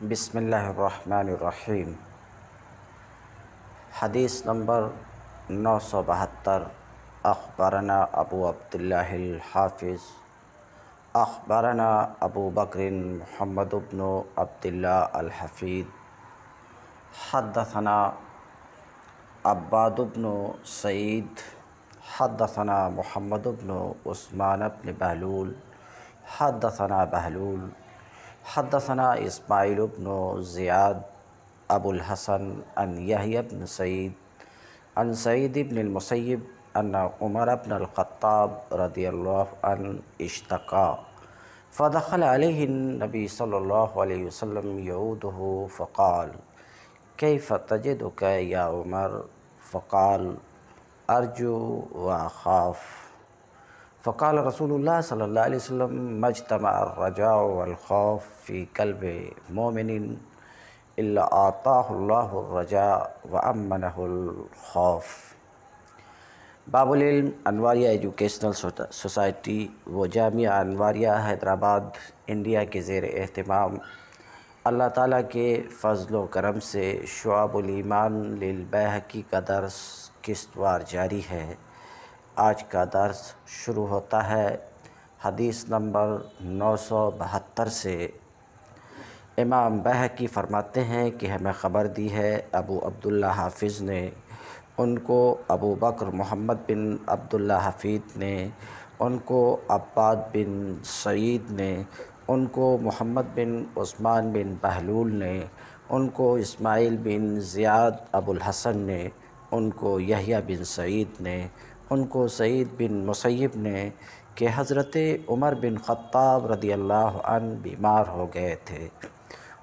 بسم اللہ الرحمن الرحیم۔ حدیث نمبر نو سو بہتر۔ اخبرنا ابو عبداللہ الحافظ۔ اخبرنا ابو بکر محمد بن عبداللہ الحفید حدثنا عباد بن سعید۔ حدثنا محمد بن عثمان بن بہلول۔ حدثنا بہلول۔ حدثنا إسماعيل بن زياد أبو الحسن عن يحيى بن سعيد عن سعيد بن المسيب أن عمر بن الخطاب رضي الله عنه اشتكى فدخل عليه النبي صلى الله عليه وسلم يعوده فقال كيف تجدك يا عمر؟ فقال أرجو وأخاف. فقال رسول اللہ صلی اللہ علیہ وسلم، مجتمع الرجاء والخوف فی قلب مومن الا آتاہ اللہ الرجاء وامنہ الخوف. باب العلم، انواریہ ایجوکیشنل سوسائٹی و جامعہ انواریہ، حیدرآباد، انڈیا کے زیر اہتمام۔ اللہ تعالیٰ کے فضل و کرم سے شعب الایمان للبیہقی کا درس قسط وار جاری ہے۔ آج کا درس شروع ہوتا ہے حدیث نمبر نو سو بہتر سے۔ امام بحقی فرماتے ہیں کہ ہمیں خبر دی ہے ابو عبداللہ حافظ نے۔ ان کو ابو بکر محمد بن عبداللہ حفید نے۔ ان کو عباد بن سعید نے۔ ان کو محمد بن عثمان بن بہلول نے۔ ان کو اسماعیل بن زیاد ابو الحسن نے۔ ان کو یحییٰ بن سعید نے۔ ان کو سعید بن مسیب نے کہ حضرت عمر بن خطاب رضی اللہ عنہ بیمار ہو گئے تھے۔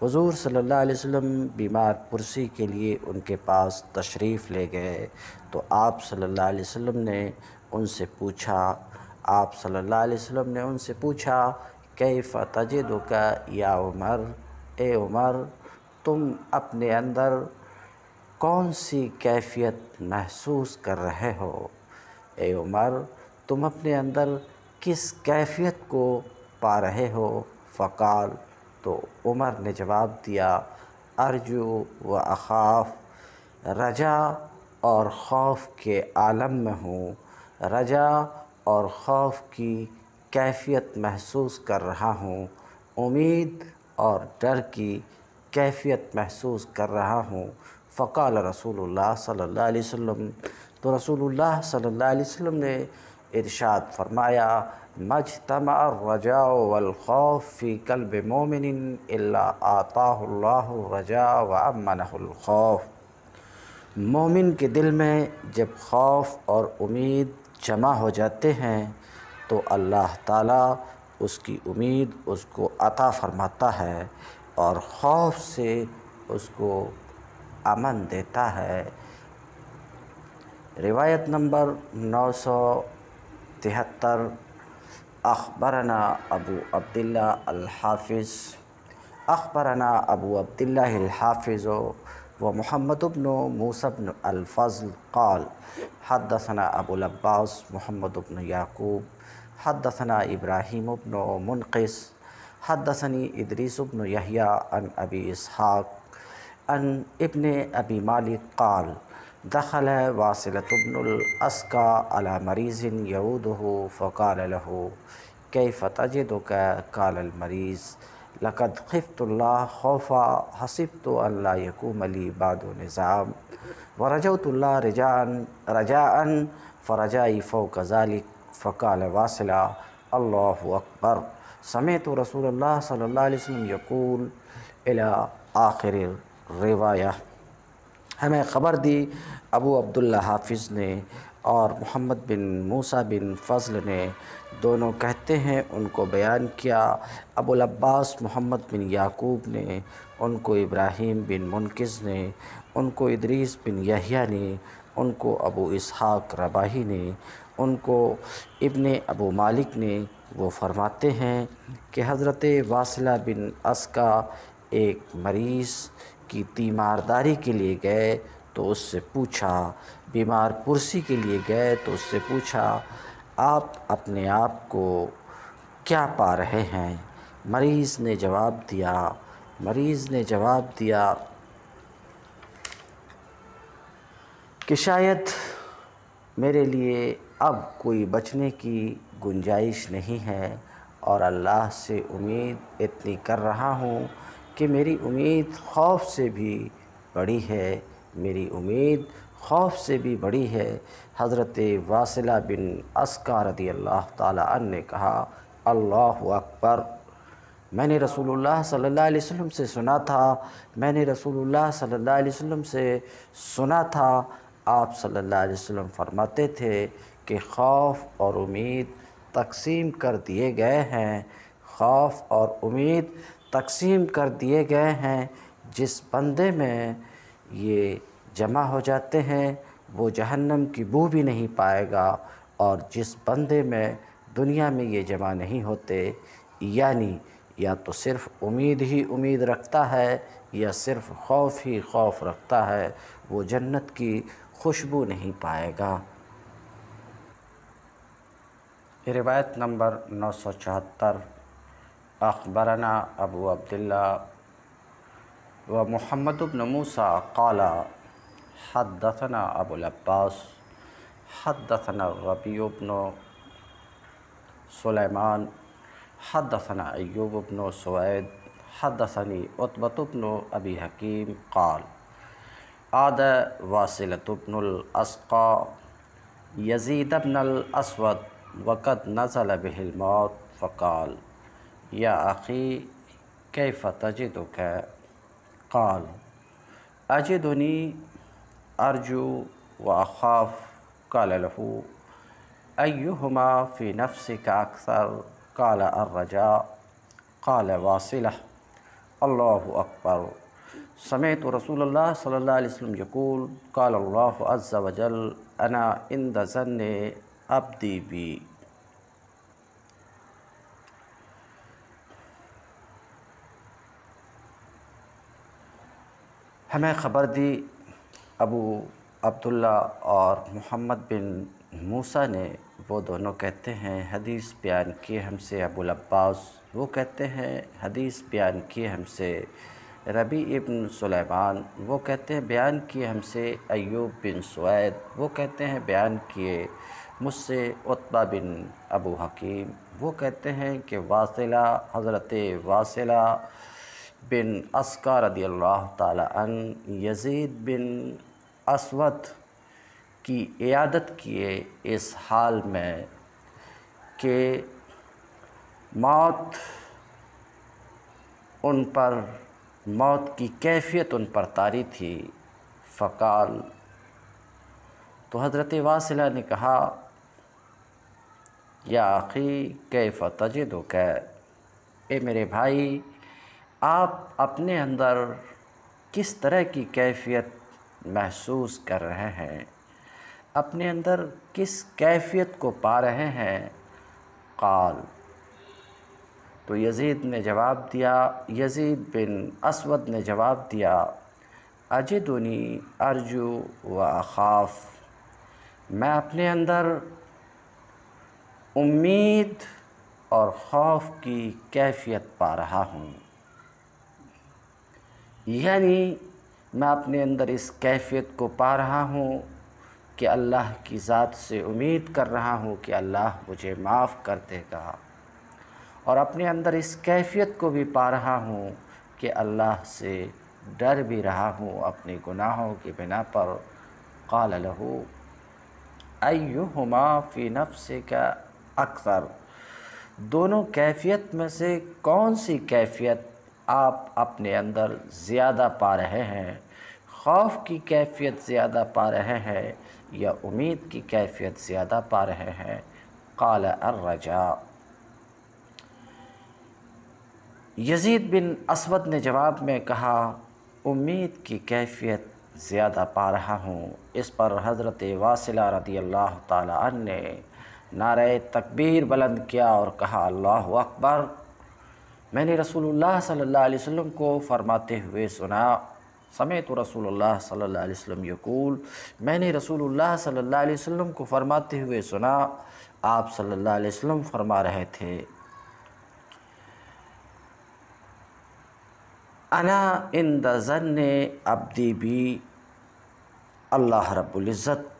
حضور صلی اللہ علیہ وسلم بیمار پرسی کے لیے ان کے پاس تشریف لے گئے۔ تو آپ صلی اللہ علیہ وسلم نے ان سے پوچھا، آپ صلی اللہ علیہ وسلم نے ان سے پوچھا، کیف تجدک یا عمر؟ اے عمر، تم اپنے اندر کون سی کیفیت محسوس کر رہے ہو؟ اے عمر، تم اپنے اندر کس کیفیت کو پا رہے ہو؟ فقال، تو عمر نے جواب دیا، ارجو و اخاف، رجا اور خوف کے عالم میں ہوں۔ رجا اور خوف کی کیفیت محسوس کر رہا ہوں۔ امید اور ڈر کی کیفیت محسوس کر رہا ہوں۔ فقال رسول اللہ صلی اللہ علیہ وسلم تو رسول اللہ صلی اللہ علیہ وسلم نے ارشاد فرمایا، مجتمع الرجاء والخوف فی قلب مومن الا آتاہ اللہ رجاء وامنہ الخوف. مومن کے دل میں جب خوف اور امید جمع ہو جاتے ہیں، تو اللہ تعالیٰ اس کی امید اس کو عطا فرماتا ہے اور خوف سے اس کو امن دیتا ہے۔ روایت نمبر نو سو تہتر، اخبرنا ابو عبداللہ الحافظ، اخبرنا ابو عبداللہ الحافظ و محمد بن موسى بن الفضل قال، حدثنا ابو العباس، محمد بن یعقوب، حدثنا ابراہیم بن منقس، حدثنی ادریس بن یحییٰ، عن ابی اسحاق، عن ابن ابی مالک قال دخل واصلة بن الاسقى على مريض يعوده فقال له، كيف تجدك؟ قال المريض، لقد خفت الله خوفا، حسبت ان لا يقوم لي بعد نظام ورجوت الله رجاء رجاء، فرجائي فوق ذلك، فقال واصلة، الله اکبر سمعت رسول اللہ صلی اللہ علیہ وسلم یقول الى آخر الروایہ ہمیں خبر دی ابو عبداللہ حافظ نے اور محمد بن موسیٰ بن فضل نے دونوں کہتے ہیں، ان کو بیان کیا۔ ابو العباس محمد بن یعقوب نے، ان کو ابراہیم بن منکز نے، ان کو ادریس بن یحییٰ نے، ان کو ابو اسحاق رباہی نے، ان کو ابن ابو مالک نے۔ وہ فرماتے ہیں کہ حضرت واصلہ بن اسقا ایک مریض کی تیمارداری کے لیے گئے تو اس سے پوچھا، بیمار پرسی کے لیے گئے تو اس سے پوچھا، آپ اپنے آپ کو کیا پا رہے ہیں؟ مریض نے جواب دیا، مریض نے جواب دیا کہ شاید میرے لیے اب کوئی بچنے کی گنجائش نہیں ہے اور اللہ سے امید اتنی کر رہا ہوں کہ میری امید خوف سے بھی بڑی ہے، میری امید خوف سے بھی بڑی ہے۔ حضرت واصلہ بن اسکا رضی اللہ تعالیٰ عنہ نے کہا، اللہ اکبر۔ میں نے رسول اللہ صلی اللہ علیہ وسلم سے سنا تھا، میں نے رسول اللہ صلی اللہ علیہ وسلم سے سنا تھا۔ آپ صلی اللہ علیہ وسلم فرماتے تھے کہ خوف اور امید تقسیم کر دیے گئے ہیں۔ خوف اور امید تقسیم کر دیے گئے ہیں، جس بندے میں یہ جمع ہو جاتے ہیں، وہ جہنم کی بو بھی نہیں پائے گا اور جس بندے میں دنیا میں یہ جمع نہیں ہوتے یعنی یا تو صرف امید ہی امید رکھتا ہے یا صرف خوف ہی خوف رکھتا ہے، وہ جنت کی خوشبو نہیں پائے گا۔ روایت نمبر نو سو چوہتر اخبرنا ابو عبداللہ و محمد بن موسیٰ قال، حدثنا ابو العباس، حدثنا ربیع بن سلیمان حدثنا ایوب بن سوید حدثنی عطبت بن ابی حکیم قال، عاد واصلت بن الاسقا یزید بن الاسود وقد نزل به الموت، فقال یا اخی، کیف تجدک؟ قال، اجدنی ارجو و اخاف، قال له ایہما فی نفسک اکثر؟ قال الرجاء، قال واصلہ، اللہ اکبر. سمیت رسول اللہ صلی اللہ علیہ وسلم یقول، قال اللہ عز وجل انا اند ظن عبدی بی. ہمیں خبر دی ابو عبداللہ اور محمد بن موسیٰ نے، وہ دونوں کہتے ہیں، حدیث بیان کیے ہم سے ابو العباس، وہ کہتے ہیں، حدیث بیان کیے ہم سے ربی ابن سلیمان، وہ کہتے ہیں، بیان کیے ہم سے ایوب بن سوید، وہ کہتے ہیں، بیان کیے مجھ سے عطبہ بن ابو حکیم، وہ کہتے ہیں کہ واصلہ، حضرت واصلہ بن اسکا رضی اللہ تعالی عنہ، یزید بن اسود کی عیادت کیے اس حال میں کہ موت ان پر، موت کی کیفیت ان پر طاری تھی۔ فقال، تو حضرت واصلہ نے کہا، یا آخی کیف تجد و اے میرے بھائی آپ اپنے اندر کس طرح کی کیفیت محسوس کر رہے ہیں؟ اپنے اندر کس کیفیت کو پا رہے ہیں؟ قال۔ تو یزید نے جواب دیا، یزید بن اسود نے جواب دیا، اجدنی ارجو و اخاف۔ میں اپنے اندر امید اور خوف کی کیفیت پا رہا ہوں۔ یعنی میں اپنے اندر اس کیفیت کو پا رہا ہوں کہ اللہ کی ذات سے امید کر رہا ہوں کہ اللہ مجھے معاف کر دے گا۔ اور اپنے اندر اس کیفیت کو بھی پا رہا ہوں کہ اللہ سے ڈر بھی رہا ہوں اپنے گناہوں کی بنا پر۔ قال له، ایہما فی نفس کا اکثر دونوں کیفیت میں سے کون سی کیفیت آپ اپنے اندر زیادہ پا رہے ہیں، خوف کی کیفیت زیادہ پا رہے ہیں یا امید کی کیفیت زیادہ پا رہے ہیں؟ قال الرجا یزید بن اسود نے جواب میں کہا، امید کی کیفیت زیادہ پا رہا ہوں۔ اس پر حضرت واصلہ رضی اللہ تعالی عنہ نے نعرہ تکبیر بلند کیا اور کہا، اللہ اکبر۔ میں نے رسول اللہ صلی اللہ علیہ وسلم کو فرماتے ہوئے سنا۔ سمیت رسول اللہ صلی اللہ علیہ وسلم یقول، میں نے رسول اللہ صلی اللہ علیہ وسلم کو فرماتے ہوئے سنا۔ آپ صلی اللہ علیہ وسلم فرما رہے تھے۔ انا ان ضن ابدی بھی اللہ رب العزت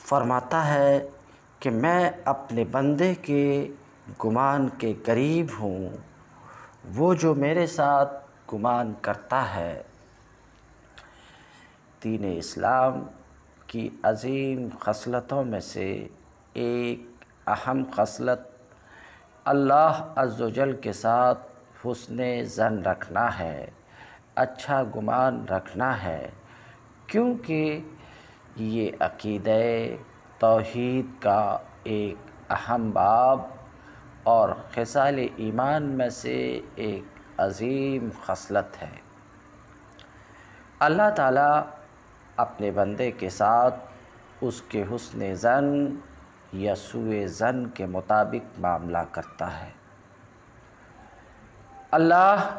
فرماتا ہے کہ میں اپنے بندے کے گمان کے قریب ہوں۔ وہ جو میرے ساتھ گمان کرتا ہے، دین اسلام کی عظیم خصلتوں میں سے ایک اہم خصلت اللہ عز و جل کے ساتھ حسن زن رکھنا ہے اچھا گمان رکھنا ہے، کیونکہ یہ عقیدہ توحید کا ایک اہم باب اور خصال ایمان میں سے ایک عظیم خصلت ہے۔ اللہ تعالیٰ اپنے بندے کے ساتھ اس کے حسن زن یا سوء زن کے مطابق معاملہ کرتا ہے۔ اللہ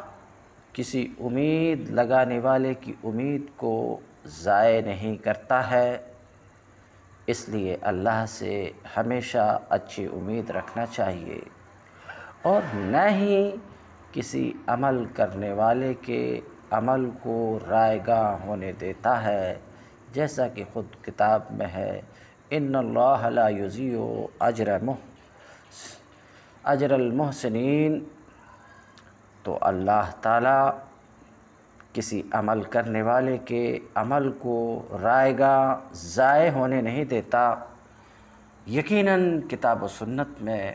کسی امید لگانے والے کی امید کو ضائع نہیں کرتا ہے، اس لیے اللہ سے ہمیشہ اچھی امید رکھنا چاہیے۔ اور نہ ہی کسی عمل کرنے والے کے عمل کو رائے گاہ ہونے دیتا ہے، جیسا کہ خود کتاب میں ہے، ان اللہ لا یضیع اجر اجر المحسنین، تو اللہ تعالیٰ کسی عمل کرنے والے کے عمل کو رائے گاہ ضائع ہونے نہیں دیتا۔ یقیناً کتاب و سنت میں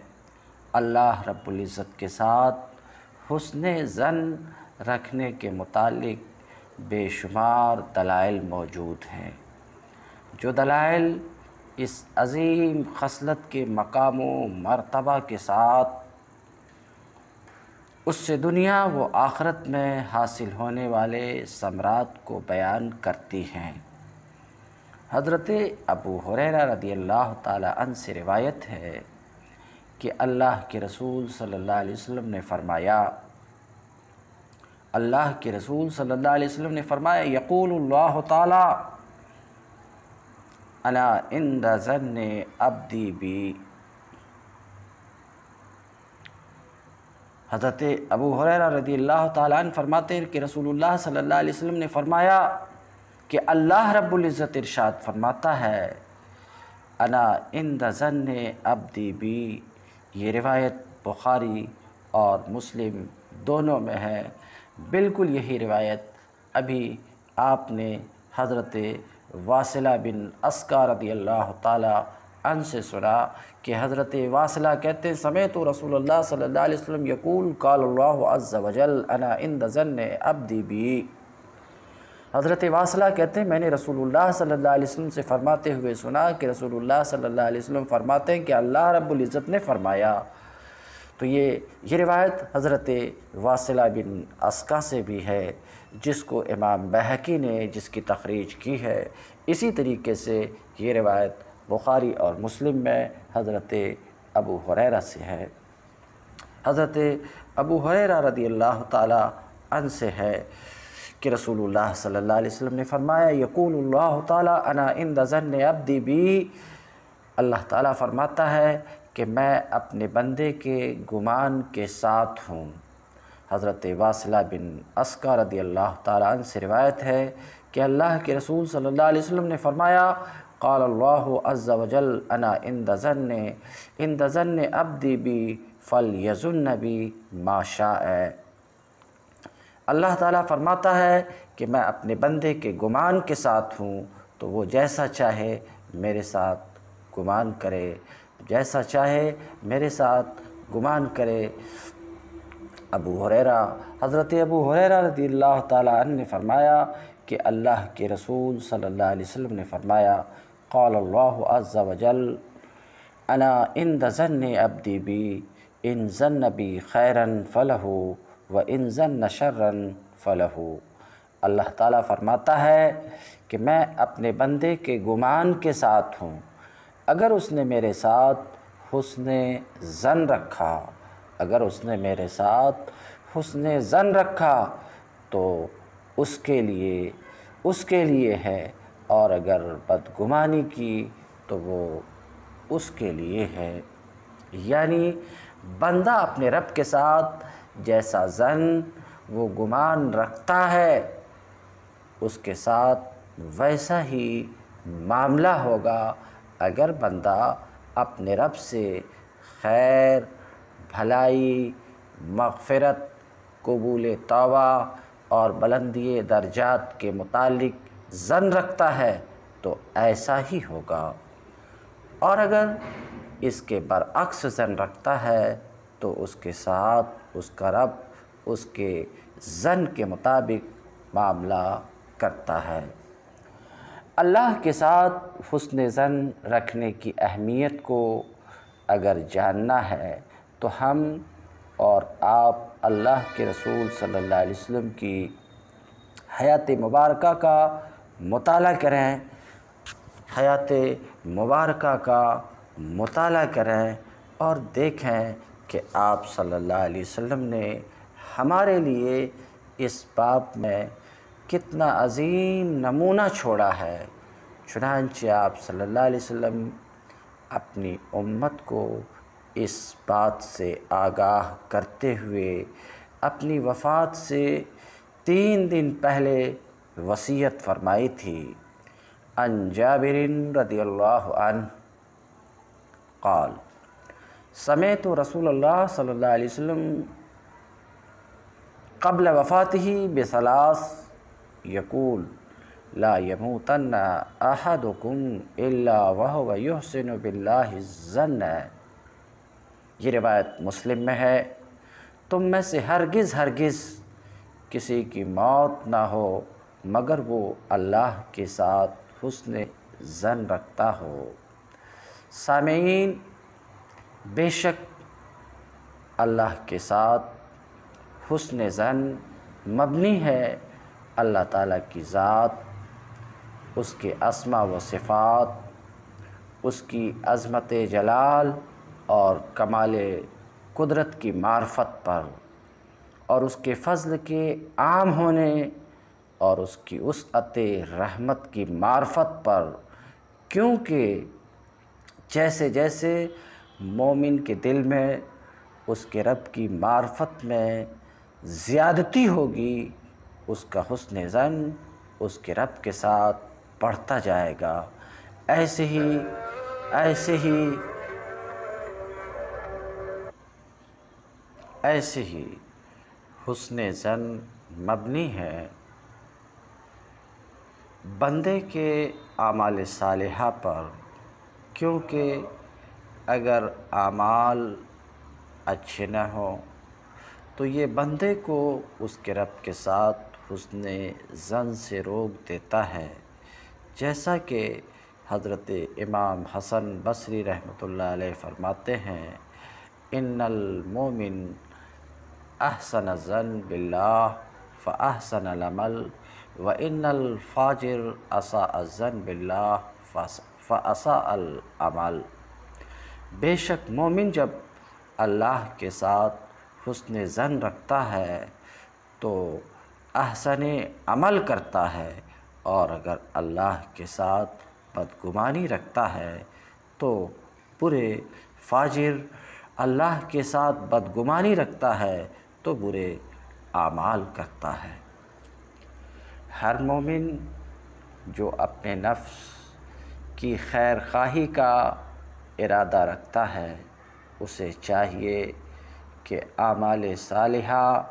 اللہ رب العزت کے ساتھ حسن زن رکھنے کے متعلق بے شمار دلائل موجود ہیں۔ جو دلائل اس عظیم خصلت کے مقام و مرتبہ کے ساتھ اس سے دنیا و آخرت میں حاصل ہونے والے ثمرات کو بیان کرتی ہیں۔ حضرت ابو حریرہ رضی اللہ تعالی عنہ سے روایت ہے کہ اللہ کے رسول صلی اللہ علیہ وسلم نے فرمایا، اللہ کے رسول صلی اللہ علیہ وسلم نے فرمایا، یقول اللہ تعالی انا عند ظن عبدی بھی حضرت ابو حریرہ رضی اللہ تعالیٰ عنہ فرماتے ہیں کہ رسول اللہ صلی اللہ علیہ وسلم نے فرمایا کہ اللہ رب العزت ارشاد فرماتا ہے انا عند ظن عبدی بھی یہ روایت بخاری اور مسلم دونوں میں ہے۔ بالکل یہی روایت ابھی آپ نے حضرت واصلہ بن اسکا رضی اللہ تعالی عنہ سے سنا کہ حضرت واصلہ کہتے ہیں، سمیت رسول اللہ صلی اللہ علیہ وسلم یقول، قال اللہ عز وجل، انا اند ظن عبدی بھی حضرت واصلہ کہتے ہیں، میں نے رسول اللہ صلی اللہ علیہ وسلم سے فرماتے ہوئے سنا کہ رسول اللہ صلی اللہ علیہ وسلم فرماتے ہیں کہ اللہ رب العزت نے فرمایا۔ تو یہ یہ روایت حضرت واصلہ بن اسکا سے بھی ہے، جس کو امام بحقی نے جس کی تخریج کی ہے۔ اسی طریقے سے یہ روایت بخاری اور مسلم میں حضرت ابو حریرہ سے ہے۔ حضرت ابو حریرہ رضی اللہ تعالی عنہ سے ہے۔ کہ رسول اللہ صلی اللہ علیہ وسلم نے فرمایا، یقول اللہ تعالی، انا ان ظن عبدی بھی اللہ تعالیٰ فرماتا ہے کہ میں اپنے بندے کے گمان کے ساتھ ہوں۔ حضرت واصلہ بن اسکا رضی اللہ تعالیٰ عنہ سے روایت ہے کہ اللہ کے رسول صلی اللہ علیہ وسلم نے فرمایا، قال اللہ عز وجل، انا ان ظن ان ظن عبدی بھی فل یزن بھی ما شاء۔ اللہ تعالیٰ فرماتا ہے کہ میں اپنے بندے کے گمان کے ساتھ ہوں، تو وہ جیسا چاہے میرے ساتھ گمان کرے۔ جیسا چاہے میرے ساتھ گمان کرے۔ ابو حریرہ حضرت ابو حریرہ رضی اللہ تعالیٰ عنہ نے فرمایا کہ اللہ کے رسول صلی اللہ علیہ وسلم نے فرمایا، قال اللہ عز و جل انا ان ظن عبدی بی، ان ظن بی خیرن فلہ و ان ظن شرن فلہ اللہ تعالیٰ فرماتا ہے کہ میں اپنے بندے کے گمان کے ساتھ ہوں۔ اگر اس نے میرے ساتھ حسن زن رکھا، اگر اس نے میرے ساتھ حسن زن رکھا، تو اس کے لیے، اس کے لیے ہے۔ اور اگر بدگمانی کی، تو وہ اس کے لیے ہے۔ یعنی بندہ اپنے رب کے ساتھ جیسا زن وہ گمان رکھتا ہے، اس کے ساتھ ویسا ہی معاملہ ہوگا۔ اگر بندہ اپنے رب سے خیر، بھلائی، مغفرت، قبول توبہ اور بلندی درجات کے متعلق زن رکھتا ہے تو ایسا ہی ہوگا۔ اور اگر اس کے برعکس زن رکھتا ہے تو اس کے ساتھ اس کا رب اس کے زن کے مطابق معاملہ کرتا ہے۔ اللہ کے ساتھ حسن زن رکھنے کی اہمیت کو اگر جاننا ہے تو ہم اور آپ اللہ کے رسول صلی اللہ علیہ وسلم کی حیات مبارکہ کا مطالعہ کریں، حیات مبارکہ کا مطالعہ کریں اور دیکھیں کہ آپ صلی اللہ علیہ وسلم نے ہمارے لیے اس باب میں کتنا عظیم نمونہ چھوڑا ہے۔ چنانچہ آپ صلی اللہ علیہ وسلم اپنی امت کو اس بات سے آگاہ کرتے ہوئے اپنی وفات سے تین دن پہلے وصیت فرمائی تھی۔ ان جابر رضی اللہ عنہ قال سمیت رسول اللہ صلی اللہ علیہ وسلم قبل وفاته بثلاث یقول لا يموتن احدكم الا وهو يحسن بالله الظن. یہ روایت مسلم میں ہے۔ تم میں سے ہرگز ہرگز کسی کی موت نہ ہو، مگر وہ اللہ کے ساتھ حسن زن رکھتا ہو۔ سامعین بے شک اللہ کے ساتھ حسن زن مبنی ہے اللہ تعالیٰ کی ذات، اس کے اسما و صفات، اس کی عظمت جلال اور کمال قدرت کی معرفت پر، اور اس کے فضل کے عام ہونے اور اس کی وسعت رحمت کی معرفت پر، کیونکہ جیسے جیسے مومن کے دل میں، اس کے رب کی معرفت میں زیادتی ہوگی، اس کا حسن زن اس کے رب کے ساتھ بڑھتا جائے گا۔ ایسے ہی ایسے ہی ایسے ہی حسن زن مبنی ہے۔ بندے کے اعمال صالحہ پر، کیونکہ اگر اعمال اچھے نہ ہوں، تو یہ بندے کو اس کے رب کے ساتھ حسن زن سے روک دیتا ہے۔ جیسا کہ حضرت امام حسن بصری رحمۃ اللہ علیہ فرماتے ہیں، ان المومن احسن زن باللہ فاحسن العمل و ان الفاجر اسا الزن باللہ فاسا العمل. بے شک مومن جب اللہ کے ساتھ حسن زن رکھتا ہے تو احسن عمل کرتا ہے اور اگر اللہ کے ساتھ بدگمانی رکھتا ہے تو برے فاجر اللہ کے ساتھ بدگمانی رکھتا ہے تو برے اعمال کرتا ہے۔ ہر مومن جو اپنے نفس کی خیر خواہی کا ارادہ رکھتا ہے، اسے چاہیے کہ اعمال صالحہ،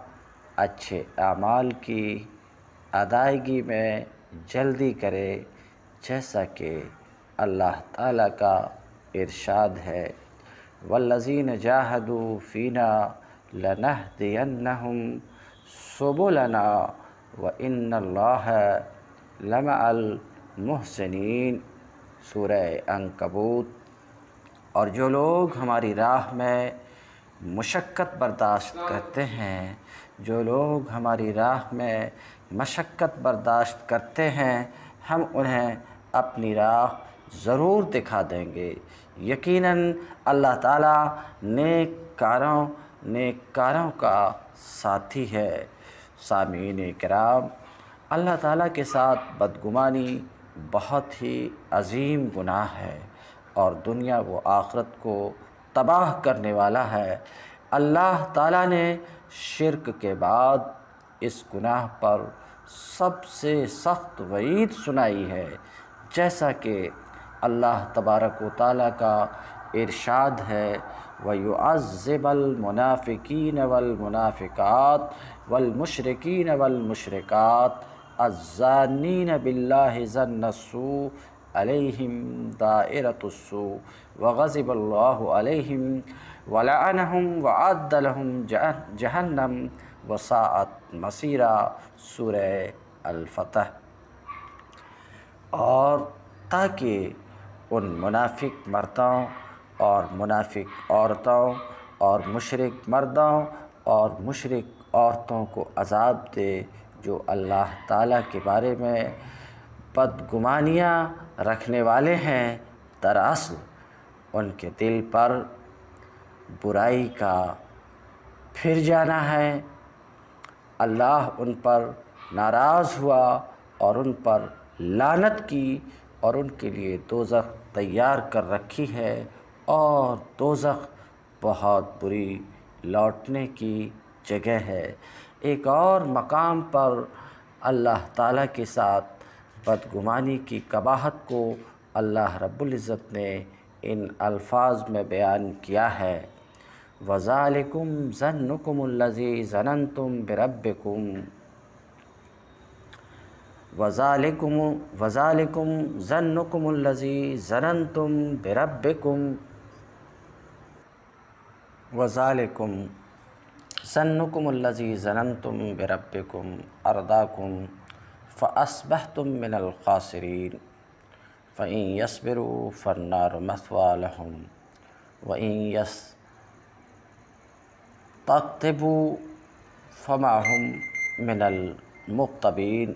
اچھے اعمال کی ادائیگی میں جلدی کرے، جیسا کہ اللہ تعالیٰ کا ارشاد ہے۔ والذین جاہدوا فینا لنہدینہم سبلنا وان اللہ لمع المحسنین سورہ انکبوت اور جو لوگ ہماری راہ میں مشقت برداشت کرتے ہیں، جو لوگ ہماری راہ میں مشقت برداشت کرتے ہیں، ہم انہیں اپنی راہ ضرور دکھا دیں گے۔ یقیناً اللہ تعالیٰ نیک کاروں نیک کاروں کا ساتھی ہے۔ سامعین کرام، اللہ تعالیٰ کے ساتھ بدگمانی بہت ہی عظیم گناہ ہے۔ اور دنیا و آخرت کو تباہ کرنے والا ہے۔ اللہ تعالیٰ نے شرک کے بعد اس گناہ پر سب سے سخت وعید سنائی ہے۔ جیسا کہ اللہ تبارک و تعالیٰ کا ارشاد ہے، وَيُعَذِّبَ الْمُنَافِقِينَ وَالْمُنَافِقَاتِ وَالْمُشْرِكِينَ وَالْمُشْرِكَاتِ الزَّانِّينَ بِاللَّهِ ظَنَّ السُّوءِ عَلَيْهِمْ دَائِرَةُ السُّوءِ وَغَضِبَ اللَّهُ عَلَيْهِمْ وَلَعَنَهُمْ وَعَدَّ لَهُمْ جَهَنَّمَ وَسَاءَتْ مَصِيرًا سورہ الفتح۔ اور تاکہ ان منافق مردوں اور منافق عورتوں اور مشرق مردوں اور مشرق عورتوں کو عذاب دے، جو اللہ تعالیٰ کے بارے میں بدگمانیاں رکھنے والے ہیں دراصل ان کے دل پر برائی کا پھر جانا ہے۔ اللہ ان پر ناراض ہوا اور ان پر لانت کی اور ان کے لیے دوزخ تیار کر رکھی ہے اور دوزخ بہت بری لوٹنے کی جگہ ہے۔ ایک اور مقام پر اللہ تعالیٰ کے ساتھ بدگمانی کی قباحت کو اللہ رب العزت نے ان الفاظ میں بیان کیا ہے۔ وَذَلِكُمْ ظَنُّكُمُ الَّذِي ظَنَنْتُمْ بِرَبِّكُمْ۔ وَذَلِكُمْ وَذَلِكُمْ ظَنُّكُمُ الَّذِي ظَنَنْتُمْ بِرَبِّكُمْ۔ وَذَلِكُمْ ظَنُّكُمُ الَّذِي ظَنَنْتُمْ بِرَبِّكُمْ۔ أَرْضَاكُمْ۔ فَأَصْبَحْتُمْ مِنَ الْخَاسِرِينَ. فَإِنْ يَصْبِرُوا فَالنَّارُ مَثْوًى لَهُمْ. وَإِنْ يَسْتَعْتِبُوا فَمَا هُمْ مِنَ الْمُعْتَبِينَ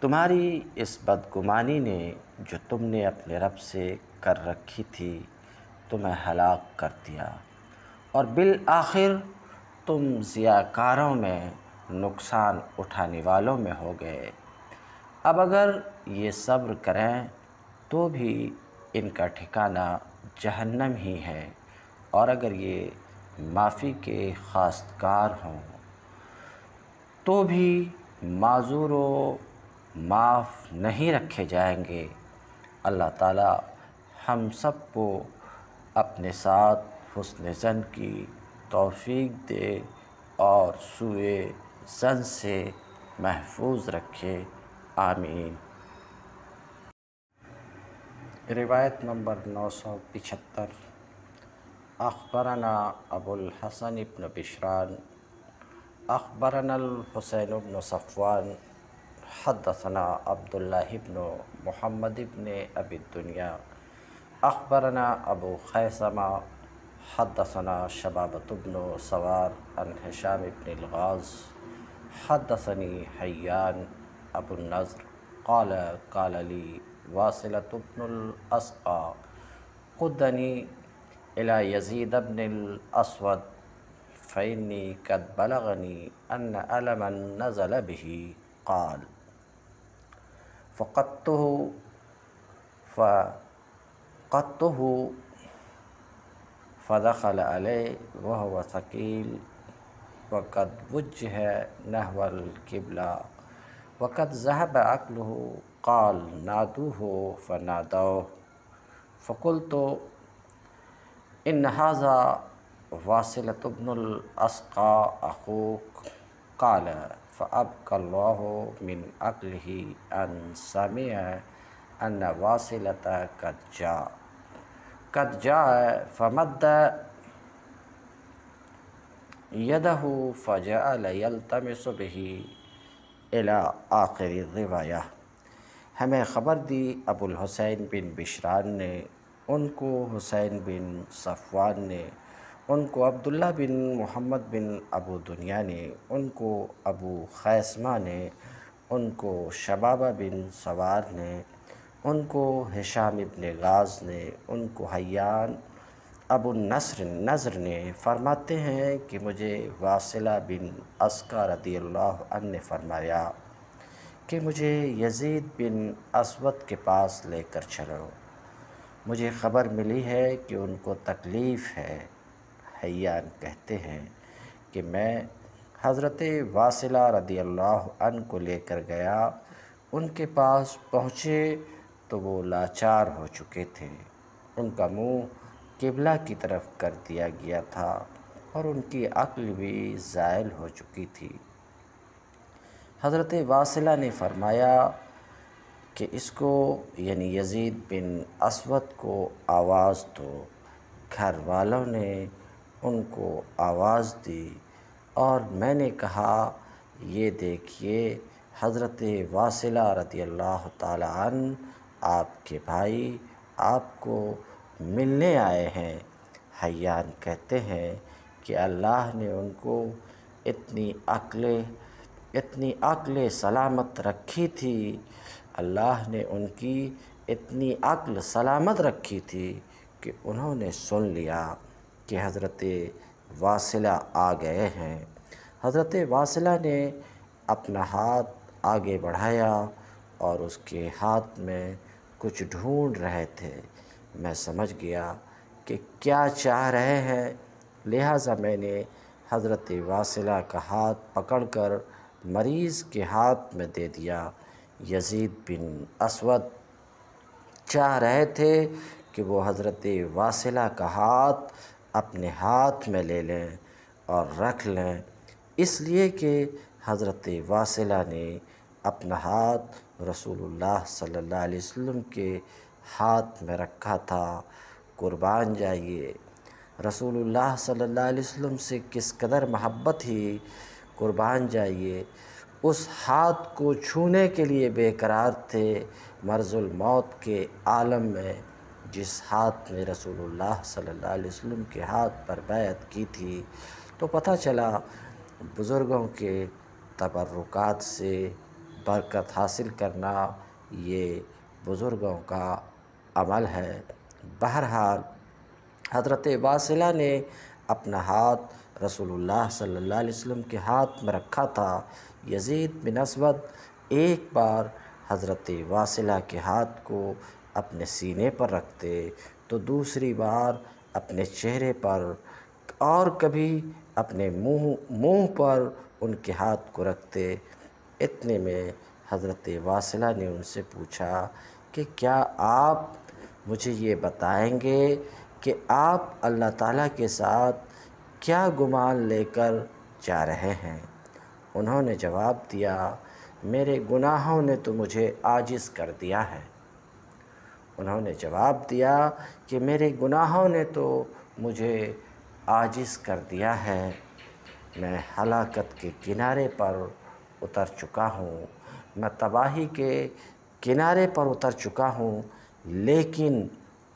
تمہاری اس بدگمانی نے جو تم نے اپنے رب سے کر رکھی تھی، تمہیں ہلاک کر دیا۔ اور بالآخر تم ضیاءکاروں میں نقصان اٹھانے والوں میں ہو گئے۔ اب اگر یہ صبر کریں تو بھی ان کا ٹھکانہ جہنم ہی ہے۔ اور اگر یہ معافی کے خواستگار ہوں تو بھی معذور و معاف نہیں رکھے جائیں گے۔ اللہ تعالیٰ ہم سب کو اپنے ساتھ حسن زن کی توفیق دے اور سوئے زن سے محفوظ رکھے۔ آمین۔ روایت نمبر نو سو پچھتر اخبرنا ابو الحسن ابن بشران۔ اخبرنا الحسین ابن صفوان۔ حدثنا عبداللہ ابن محمد ابن ابی الدنیا۔ اخبرنا ابو خیسمہ حدثنا شبابت ابن سوار۔ عن حشام ابن الغاز۔ حدثني حيان أبو النظر قال قال لي واصلة بن الأسقى قدني إلى يزيد بن الأسود فإني قد بلغني أن ألما نزل به. قال فقدته فقدته فدخل عليه وهو ثقيل وقد وجه نحو القبلة. وقد ذهب عقله، قال نادوه فنادوه فقلت إن هذا واصلة ابن الأسقى أخوك. قال فأبقى الله من عقله أن سمع أن واصلة قد جاء. قد جاء، فمد يده فجعل يلتمس به إلى آخر الرواية ہمیں خبر دی ابو الحسین بن بشران نے، ان کو حسین بن صفوان نے، ان کو عبداللہ بن محمد بن ابو دنیا نے، ان کو ابو خیسمہ نے، ان کو شبابہ بن سوار نے، ان کو حشام ابن غاز نے، ان کو حیان ابو النصر نظر نے فرماتے ہیں کہ مجھے واصلہ بن اسقا رضی اللہ عنہ نے فرمایا کہ مجھے یزید بن اسود کے پاس لے کر چلو۔ مجھے خبر ملی ہے کہ ان کو تکلیف ہے۔ حیان کہتے ہیں کہ میں حضرت واصلہ رضی اللہ عنہ کو لے کر گیا، ان کے پاس پہنچے تو وہ لاچار ہو چکے تھے۔ ان کا منہ قبلہ کی طرف کر دیا گیا تھا اور ان کی عقل بھی زائل ہو چکی تھی۔ حضرت واصلہ نے فرمایا کہ اس کو یعنی یزید بن اسود کو آواز دو۔ گھر والوں نے ان کو آواز دی اور میں نے کہا، یہ دیکھیے، حضرت واصلہ رضی اللہ تعالی عنہ، آپ کے بھائی، آپ کو ملنے آئے ہیں۔ حیان کہتے ہیں کہ اللہ نے ان کو اتنی عقل اتنی عقل سلامت رکھی تھی۔ اللہ نے ان کی اتنی عقل سلامت رکھی تھی کہ انہوں نے سن لیا کہ حضرت واصلہ آ گئے ہیں۔ حضرت واصلہ نے اپنا ہاتھ آگے بڑھایا اور اس کے ہاتھ میں کچھ ڈھونڈ رہے تھے۔ میں سمجھ گیا کہ کیا چاہ رہے ہیں۔ لہٰذا میں نے حضرت واصلہ کا ہاتھ پکڑ کر مریض کے ہاتھ میں دے دیا۔ یزید بن اسود چاہ رہے تھے کہ وہ حضرت واصلہ کا ہاتھ اپنے ہاتھ میں لے لیں اور رکھ لیں۔ اس لیے کہ حضرت واصلہ نے اپنا ہاتھ رسول اللہ صلی اللہ علیہ وسلم کے ہاتھ میں رکھا تھا، قربان جائیے۔ رسول اللہ صلی اللہ علیہ وسلم سے کس قدر محبت ہی قربان جائیے۔ اس ہاتھ کو چھونے کے لیے بے قرار تھے مرض الموت کے عالم میں، جس ہاتھ میں رسول اللہ صلی اللہ علیہ وسلم کے ہاتھ پر بیعت کی تھی۔ تو پتہ چلا، بزرگوں کے تبرکات سے برکت حاصل کرنا یہ بزرگوں کا عمل ہے۔ بہرحال، حضرت واصلہ نے اپنا ہاتھ رسول اللہ صلی اللہ علیہ وسلم کے ہاتھ میں رکھا تھا۔ یزید بن اسود ایک بار حضرت واصلہ کے ہاتھ کو اپنے سینے پر رکھتے، تو دوسری بار اپنے چہرے پر اور کبھی اپنے منہ منہ پر ان کے ہاتھ کو رکھتے۔ اتنے میں حضرت واصلہ نے ان سے پوچھا کہ کیا آپ مجھے یہ بتائیں گے کہ آپ اللہ تعالیٰ کے ساتھ کیا گمان لے کر جا رہے ہیں۔ انہوں نے جواب دیا، میرے گناہوں نے تو مجھے عاجز کر دیا ہے۔ انہوں نے جواب دیا کہ میرے گناہوں نے تو مجھے عاجز کر دیا ہے۔ میں ہلاکت کے کنارے پر اتر چکا ہوں۔ میں تباہی کے کنارے پر اتر چکا ہوں۔ لیکن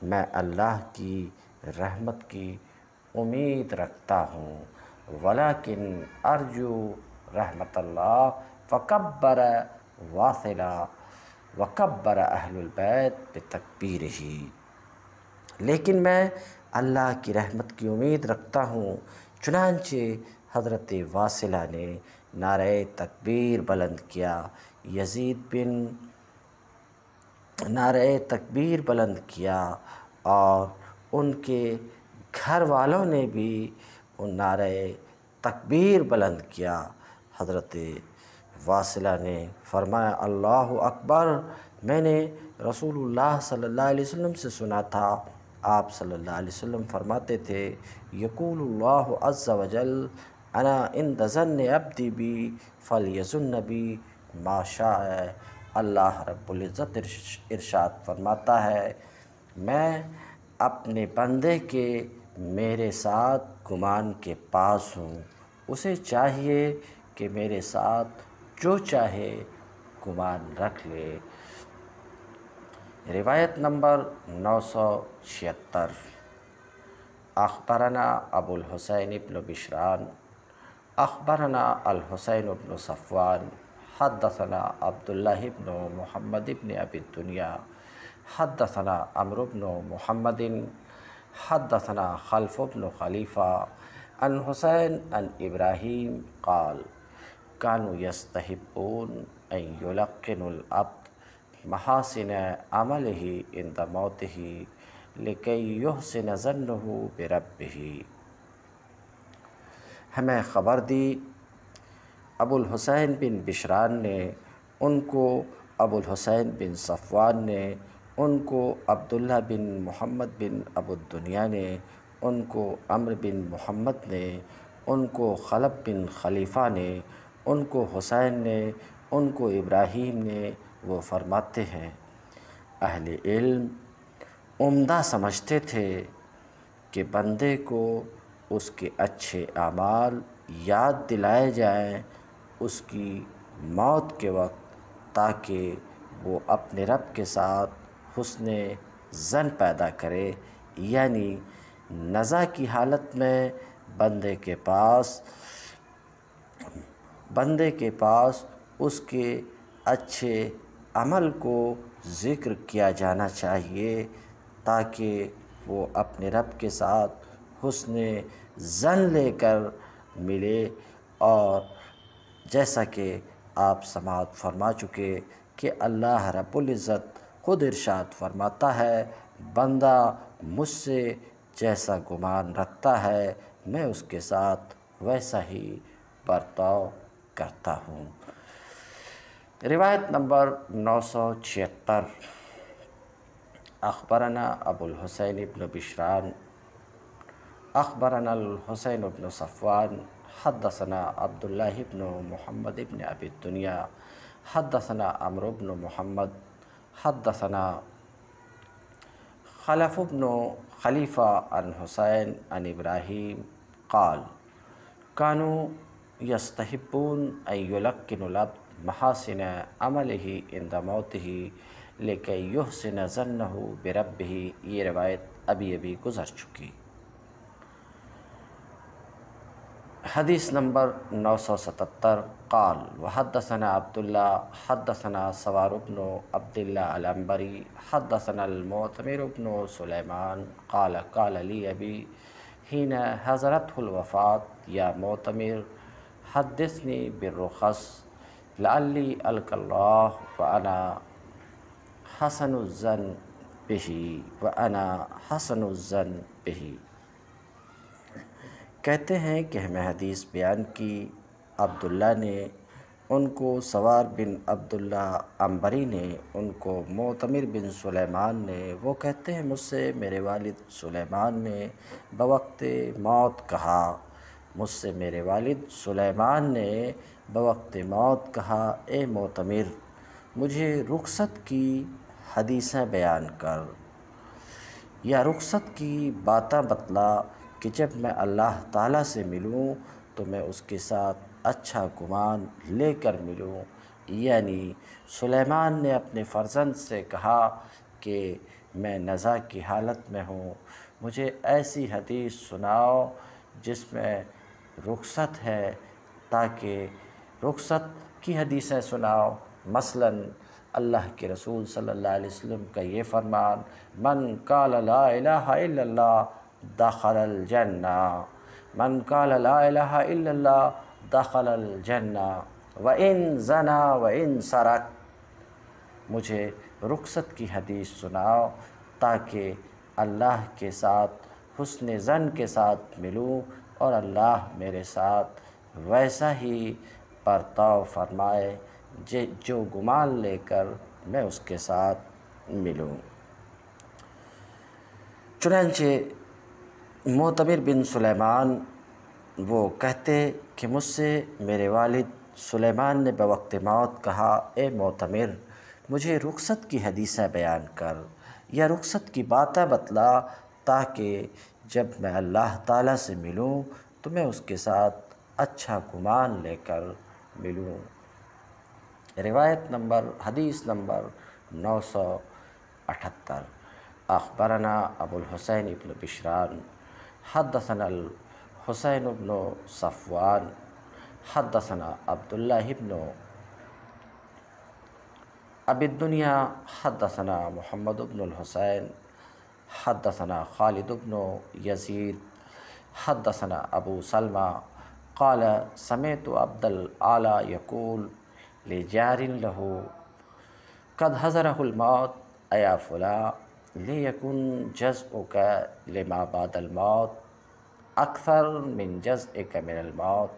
میں اللہ کی رحمت کی امید رکھتا ہوں۔ ولیکن ارجو رحمت اللہ، فکبر واصلہ وکبر اہل البیت بتکبیر ہی۔ لیکن میں اللہ کی رحمت کی امید رکھتا ہوں۔ چنانچہ حضرت واصلہ نے نعرہ تکبیر بلند کیا۔ یزید بن نعرہ تکبیر بلند کیا اور ان کے گھر والوں نے بھی ان نعرہ تکبیر بلند کیا۔ حضرت واصلہ نے فرمایا، اللہ اکبر، میں نے رسول اللہ صلی اللہ علیہ وسلم سے سنا تھا۔ آپ صلی اللہ علیہ وسلم فرماتے تھے، یقول اللہ عز و جل انا ان ظن عبدی بی فلیظن بی ما شاء۔ اللہ رب العزت ارشاد فرماتا ہے، میں اپنے بندے کے میرے ساتھ گمان کے پاس ہوں۔ اسے چاہیے کہ میرے ساتھ جو چاہے گمان رکھ لے۔ روایت نمبر نو سو چھہتر۔ اخبرنا ابو الحسین ابن بشران۔ اخبرنا الحسین ابن صفوان۔ حدثنا عبد الله بن محمد بن أبي الدنيا. حدثنا عمرو بن محمد. حدثنا خلف بن خليفة. عن حسين عن إبراهيم قال كانوا يستحبون أن يلقنوا العبد محاسن عمله عند موته لكي يحسن ظنه بربه. ہمیں خبر دی ابو الحسین بن بشران نے، ان کو ابو الحسین بن صفوان نے، ان کو عبداللہ بن محمد بن ابو الدنیا نے، ان کو عمر بن محمد نے، ان کو خلب بن خلیفہ نے، ان کو حسین نے، ان کو ابراہیم نے، وہ فرماتے ہیں۔ اہل علم عمدہ سمجھتے تھے کہ بندے کو اس کے اچھے اعمال یاد دلائے جائیں اس کی موت کے وقت تاکہ وہ اپنے رب کے ساتھ حسن زن پیدا کرے یعنی نزا کی حالت میں بندے کے پاس، بندے کے پاس اس کے اچھے عمل کو ذکر کیا جانا چاہیے تاکہ وہ اپنے رب کے ساتھ حسن زن لے کر ملے اور جیسا کہ آپ سماعت فرما چکے کہ اللہ رب العزت خود ارشاد فرماتا ہے، بندہ مجھ سے جیسا گمان رکھتا ہے، میں اس کے ساتھ ویسا ہی برتاؤ کرتا ہوں۔ روایت نمبر نو سو چھہتر۔ اخبرنا ابو الحسین ابن بشران۔ اخبرنا الحسین ابن صفوان۔ حدثنا عبداللہ ابن محمد ابن ابی الدنیا، حدثنا عمر ابن محمد، حدثنا خلف ابن خلیفہ عن حسین عن ابراہیم، قال كانوا يستحبون ان يلقن العبد محاسن عمله عند موته لكي يحسن ظنه بربه. یہ روایت ابھی ابھی گزر چکی۔ حديث نمبر 977 قال وحدثنا عبد الله حدثنا سوار بن عبد الله الأنبري حدثنا المعتمر بن سليمان قال قال لي أبي حين حضرته الوفاة يا معتمر حدثني بالرخص لعلي ألقى الله وأنا حسن الظن به وأنا حسن الظن به. کہتے ہیں کہ ہمیں حدیث بیان کی۔ عبداللہ نے ان کو، سوار بن عبداللہ عمبری نے ان کو، معتمر بن سلیمان نے، وہ کہتے ہیں مجھ سے، میرے والد سلیمان نے بوقت موت کہا۔ مجھ سے میرے والد سلیمان نے بوقت موت کہا۔ اے معتمر، مجھے رخصت کی حدیثیں بیان کر۔ یا رخصت کی باتیں بتلا۔ کہ جب میں اللہ تعالیٰ سے ملوں تو میں اس کے ساتھ اچھا گمان لے کر ملوں۔ یعنی سلیمان نے اپنے فرزند سے کہا کہ میں نزا کی حالت میں ہوں۔ مجھے ایسی حدیث سناؤ جس میں رخصت ہے تاکہ رخصت کی حدیثیں سناؤ۔ مثلا اللہ کے رسول صلی اللہ علیہ وسلم کا یہ فرمان، من قال لا الہ الا اللہ دخل الجنہ۔ من قال لا الہ الا اللہ، دخل الجنہ۔ وَإِن زنا وَإِن سرق مجھے رخصت کی حدیث سناؤ تاکہ اللہ کے ساتھ، حسن زن کے ساتھ ملوں اور اللہ میرے ساتھ ویسا ہی پرتاؤ فرمائے جو گمان لے کر میں اس کے ساتھ ملوں۔ چنانچہ معتبر بن سلیمان، وہ کہتے کہ مجھ سے میرے والد سلیمان نے بوقت موت کہا، اے معتمر، مجھے رخصت کی حدیثیں بیان کر، یا رخصت کی باتیں بتلا تاکہ جب میں اللہ تعالیٰ سے ملوں تو میں اس کے ساتھ اچھا گمان لے کر ملوں۔ روایت نمبر، حدیث نمبر نو سو اٹھتر۔ اخبرنا ابو الحسین ابن بشران۔ حدثنا الحسین ابن صفوان، حدثنا عبداللہ ابن اب الدنیا، حدثنا محمد ابن الحسین، حدثنا خالد ابن یزید، حدثنا ابو سلمہ، قال سمیت عبد العلی یقول لجار له، قد حضره الموت، ایا فلا لیکن جزءک لما بعد الموت اکثر من جزءک من الموت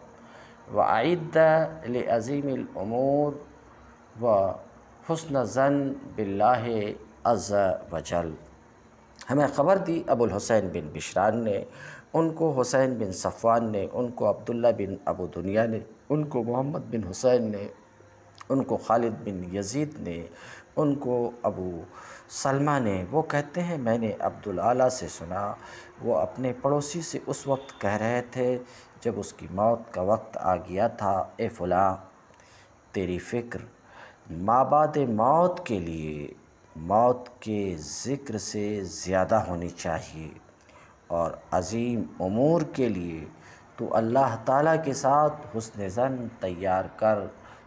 و عید لعظیم العمور و حسن زن بلّہ عز و جل۔ ہمیں خبر دی ابو الحسین بن بشران نے، ان کو حسین بن صفوان نے، ان کو عبداللہ بن ابو دنیا نے، ان کو محمد بن حسین نے، ان کو خالد بن یزید نے، ان کو ابو سلمہ نے، وہ کہتے ہیں، میں نے عبدالعلیٰ سے سنا، وہ اپنے پڑوسی سے اس وقت کہہ رہے تھے جب اس کی موت کا وقت آ گیا تھا۔ اے فلاں، تیری فکر ماں موت کے لیے، موت کے ذکر سے زیادہ ہونی چاہیے اور عظیم امور کے لیے تو اللہ تعالیٰ کے ساتھ حسن زن تیار کر،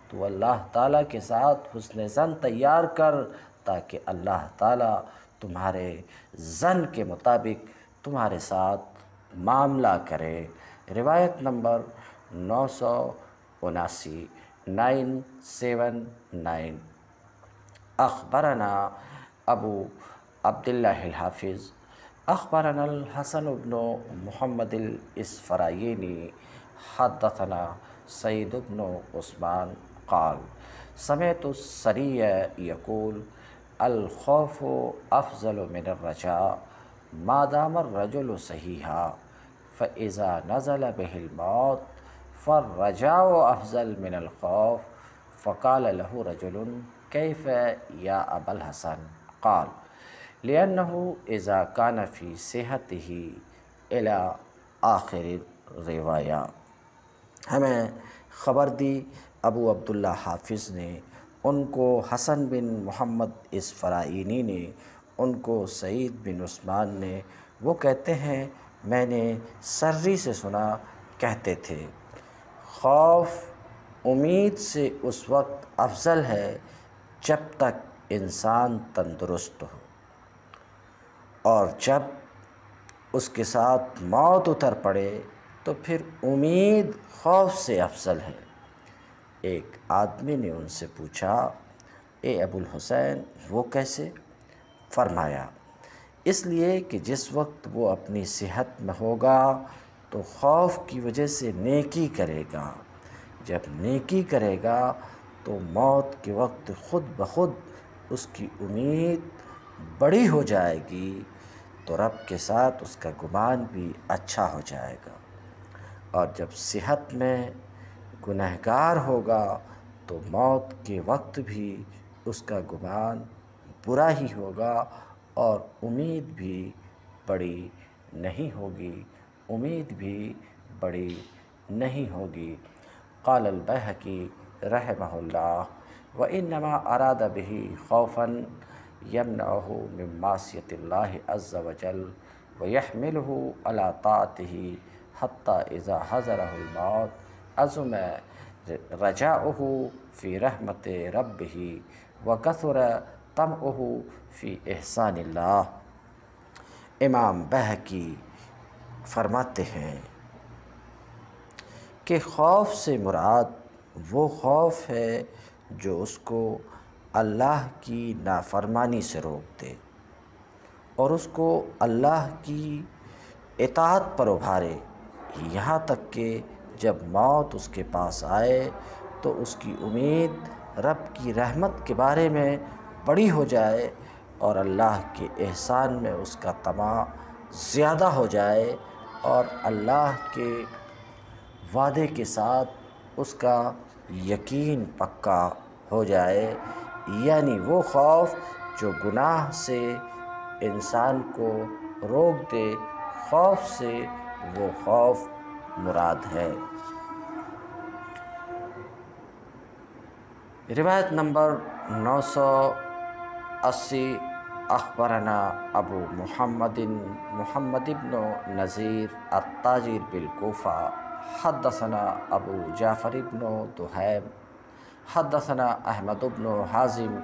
تو اللہ تعالیٰ کے ساتھ حسن زن تیار کر تاکہ اللہ تعالیٰ تمہارے زن کے مطابق تمہارے ساتھ معاملہ کرے۔ روایت نمبر نو سو اناسی، نائن سیون نائن۔ اخبرنا ابو عبداللہ الحافظ، اخبرنا الحسن بن محمد الاسفرائینی، حدثنا سید بن عثمان قال، سمعت السریع یقول الخوف افضل من الرجاء ما دام الرجل صحیحا، فاذا نزل به الموت فالرجاء افضل من الخوف، فقال له رجل، كيف يا ابا الحسن؟ قال، لأنه إذا كان في صحته إلى آخر روایہ ہمیں خبر دی، ابو عبداللہ حافظ نے ان کو حسن بن محمد اسفرائینی نے، ان کو سعید بن عثمان نے، وہ کہتے ہیں، میں نے سری سے سنا، کہتے تھے۔ خوف امید سے اس وقت افضل ہے جب تک انسان تندرست ہو۔ اور جب اس کے ساتھ موت اتر پڑے، تو پھر امید خوف سے افضل ہے۔ ایک آدمی نے ان سے پوچھا، اے ابو الحسین، وہ کیسے؟ فرمایا، اس لیے کہ جس وقت وہ اپنی صحت میں ہوگا تو خوف کی وجہ سے نیکی کرے گا۔ جب نیکی کرے گا تو موت کے وقت خود بخود اس کی امید بڑی ہو جائے گی، تو رب کے ساتھ اس کا گمان بھی اچھا ہو جائے گا۔ اور جب صحت میں گنہگار ہوگا تو موت کے وقت بھی اس کا گمان برا ہی ہوگا اور امید بھی بڑی نہیں ہوگی، امید بھی بڑی نہیں ہوگی۔ قال البحقی رحمہ اللہ، وَإِنَّمَا أَرَادَ بِهِ خَوْفًا يمنعه من معصیت اللہ عز وجل ويحمله على طاعته حتى اذا حضره الموت عزم رجاؤه في رحمت ربه وكثر طمعه في احسان اللہ امام بہکی فرماتے ہیں کہ خوف سے مراد وہ خوف ہے جو اس کو اللہ کی نافرمانی سے روک دے اور اس کو اللہ کی اطاعت پر ابھارے۔ یہاں تک کہ جب موت اس کے پاس آئے تو اس کی امید رب کی رحمت کے بارے میں بڑی ہو جائے اور اللہ کے احسان میں اس کا تمام زیادہ ہو جائے اور اللہ کے وعدے کے ساتھ اس کا یقین پکا ہو جائے۔ یعنی وہ خوف جو گناہ سے انسان کو روک دے، خوف سے وہ خوف مراد ہے روایت نمبر نو سو اسی اخبرنا ابو محمد محمد ابن نذیر التاجر بالکوفہ حدثنا ابو جعفر ابن دحیب حدثنا احمد بن حازم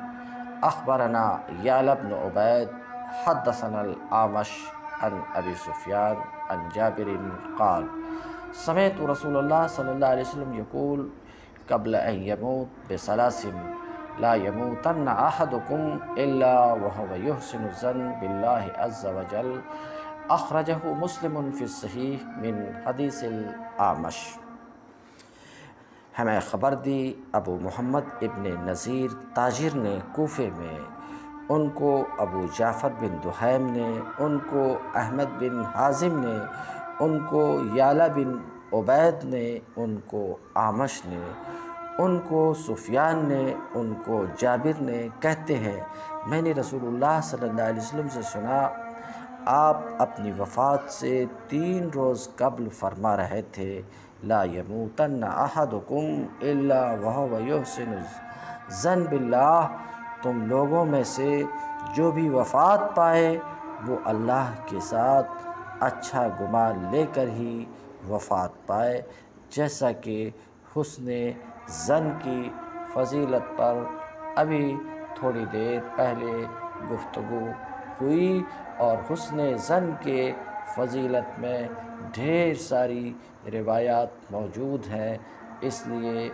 اخبرنا یال بن عبید حدثنا العامش عن ابی سفیان عن جابر قال سمعت رسول اللہ صلی اللہ علیہ وسلم یقول، قبل ان يموت بثلاث لا يموتن احدكم الا وهو يحسن الظن بالله عز وجل. اخرجه مسلم في الصحيح من حدیث العامش. ہمیں خبر دی ابو محمد ابن نذیر تاجر نے کوفے میں، ان کو ابو جعفر بن دحیم نے، ان کو احمد بن حازم نے ان کو یالا بن عبید نے، ان کو آمش نے، ان کو سفیان نے، ان کو جابر نے کہتے ہیں، میں نے رسول اللہ صلی اللہ علیہ وسلم سے سنا، آپ اپنی وفات سے تین روز قبل فرما رہے تھے، لا يموتن احدکم الا وهو يحسن زن باللہ، تم لوگوں میں سے جو بھی وفات پائے، وہ اللہ کے ساتھ اچھا گمان لے کر ہی وفات پائے، جیسا کہ حسن زن کی فضیلت پر ابھی تھوڑی دیر پہلے گفتگو ہوئی اور حسن زن کے فضیلت میں ڈھیر ساری روایات موجود ہیں۔ اس لیے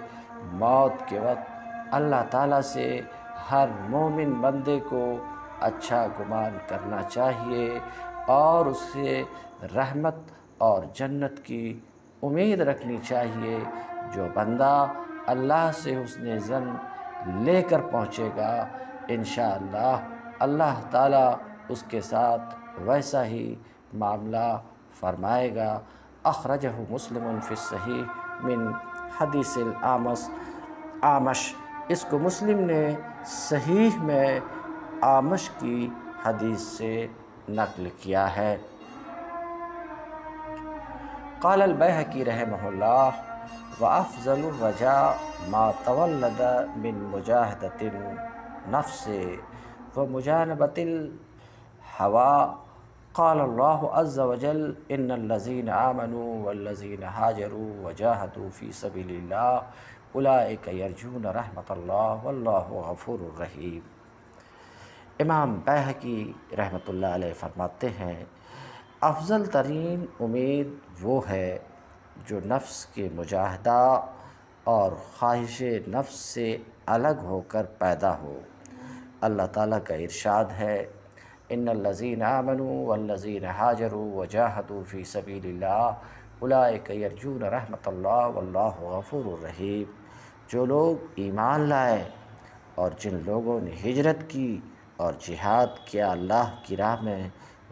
موت کے وقت اللہ تعالیٰ سے ہر مومن بندے کو اچھا گمان کرنا چاہیے۔ اور اس سے رحمت اور جنت کی امید رکھنی چاہیے۔ جو بندہ اللہ سے حسن زن لے کر پہنچے گا، انشاءاللہ اللہ تعالیٰ اس کے ساتھ ویسا ہی معاملہ فرمائے گا۔ اخرجہ مسلم فی الصحیح من حدیث الامس۔ آمش، اس کو مسلم نے صحیح میں آمش کی حدیث سے نقل کیا ہے۔ قال البیحقی رحمہ اللہ وافضل الرجاء ما تولد من مجاہدت النفس ومجانبت الحوا قال اللہ عز وجل ان الذین آمنوا والذین حاجروا وجاہدوا فی سبیل اللہ اولئک یرجون رحمت اللہ واللہ غفور الرحیم امام بیحقی رحمۃ اللہ علیہ فرماتے ہیں، افضل ترین امید وہ ہے جو نفس کے مجاہدہ اور خواہش نفس سے الگ ہو کر پیدا ہو۔ اللہ تعالیٰ کا ارشاد ہے، ان الذین آمنوا والذین حاجروا وجاہدوا فی سبیل اللہ اولئک یرجون رحمت اللہ واللہ غفور الرحیم۔ جو لوگ ایمان لائے اور جن لوگوں نے ہجرت کی اور جہاد کیا اللہ کی راہ میں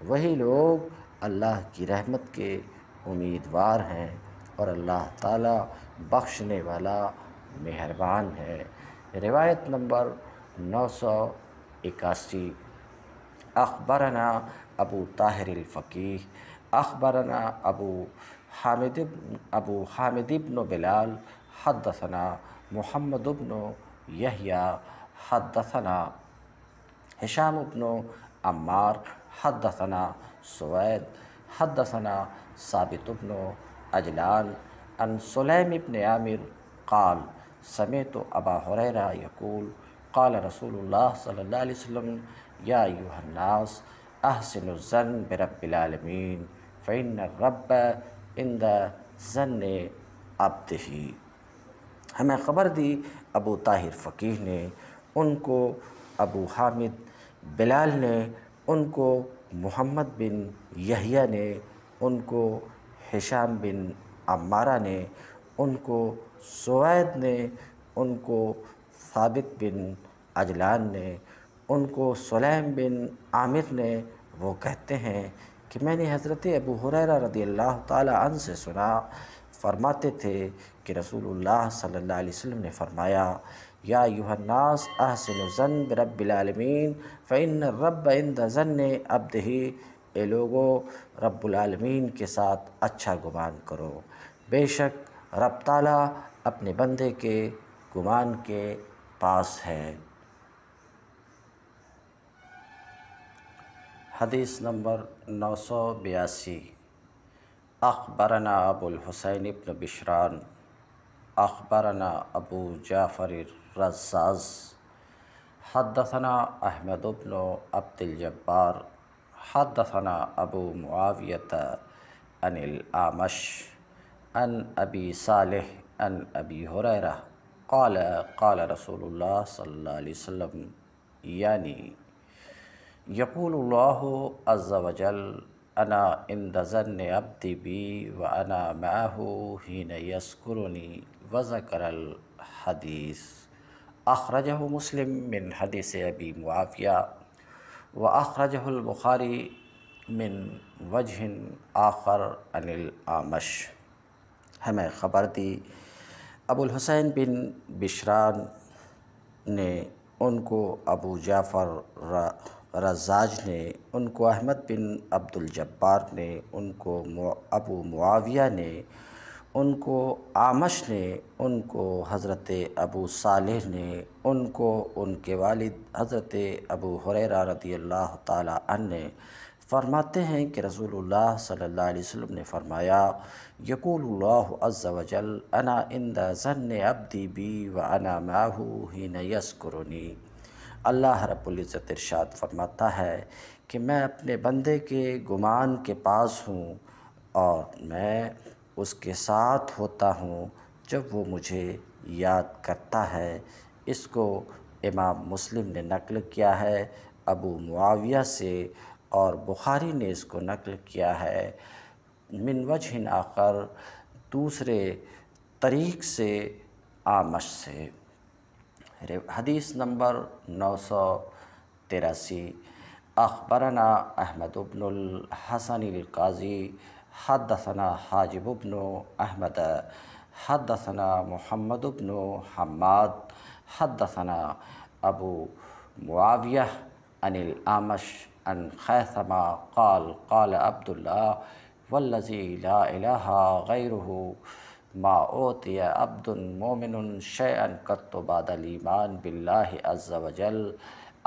وہی لوگ اللہ کی رحمت کے امیدوار ہیں اور اللہ تعالیٰ بخشنے والا مہربان ہے۔ روایت نمبر نو سو اکاسی۔ اخبرنا ابو طاہر الفقیح اخبرنا ابو حامد ابو حامد ابن بلال۔ حدثنا محمد ابن یحییٰ حدثنا حشام ابن عمار، حدثنا سوید، حدثنا ثابت ابن اجلان ان سلیم ابن عامر قال سمیت ابا حریرہ یقول، قال رسول اللہ صلی اللہ علیہ وسلم، یا ایوہ الناس احسن الزن برب العالمین، فإن الرب عند زن عبدہ ہمیں خبر دی، ابو طاہر فقیح نے ان کو ابو حامد بلال نے ان کو محمد بن یحییٰ نے، ان کو حشام بن عمارہ نے، ان کو سوید نے، ان کو ثابت بن اجلان نے، ان کو سلیم بن عامر نے۔ وہ کہتے ہیں کہ میں نے حضرت ابو حریرہ رضی اللہ تعالی عنہ سے سنا، فرماتے تھے کہ رسول اللہ صلی اللہ علیہ وسلم نے فرمایا، یا ایوہ الناس احسن زن برب العالمین فإن الرب عند زن عبدہ اے لوگو، رب العالمین کے ساتھ اچھا گمان کرو۔ بے شک رب تعالیٰ اپنے بندے کے گمان کے پاس ہے۔ حدیث نمبر نو سو بیاسی۔ اخبرنا ابو الحسین ابن بشران۔ اخبرنا ابو جعفر الرزاز۔ حدثنا احمد ابن عبد الجبار، حدثنا ابو معاویت عن الامش عن ابی صالح، عن ابی حریرہ قال قال رسول اللہ صلی اللہ علیہ وسلم یعنی یقول اللہ عز وجل انا ان ظن ابدی بی و انا معه حین یسکرنی وذکر الحدیث اخرجہ مسلم من حدیث ابی معافیہ و اخرجہ البخاری من وجہ آخر عن العامش ہمیں خبر دی، ابو الحسین بن بشران نے ان کو ابو جعفر رزاج نے، ان کو احمد بن عبد الجبار نے، ان کو ابو معاویہ نے ان کو آمش نے، ان کو حضرت ابو صالح نے، ان کو ان کے والد حضرت ابو حریرہ رضی اللہ تعالی عنہ نے فرماتے ہیں کہ رسول اللہ صلی اللہ علیہ وسلم نے فرمایا، یقول اللہ عز و جل، انا اند ظن عبدی بی و انا معہو حین یسکرنی اللہ رب العزت ارشاد فرماتا ہے کہ میں اپنے بندے کے گمان کے پاس ہوں اور میں اس کے ساتھ ہوتا ہوں جب وہ مجھے یاد کرتا ہے۔ اس کو امام مسلم نے نقل کیا ہے، ابو معاویہ سے، اور بخاری نے اس کو نقل کیا ہے۔ من وجہ آخر، دوسرے طریق سے، آمش سے۔ حدیث نمبر نو سو تراسی۔ اخبرنا احمد ابن الحسن القاضی حدثنا حاجب ابن احمد، حدثنا محمد ابن حماد، حدثنا ابو معاویہ عن الامش عن خیثما قال قال عبداللہ والذی لا الہ غیرہ ما اوتی عبد مومن شیئا قط بعد الایمان باللہ عز وجل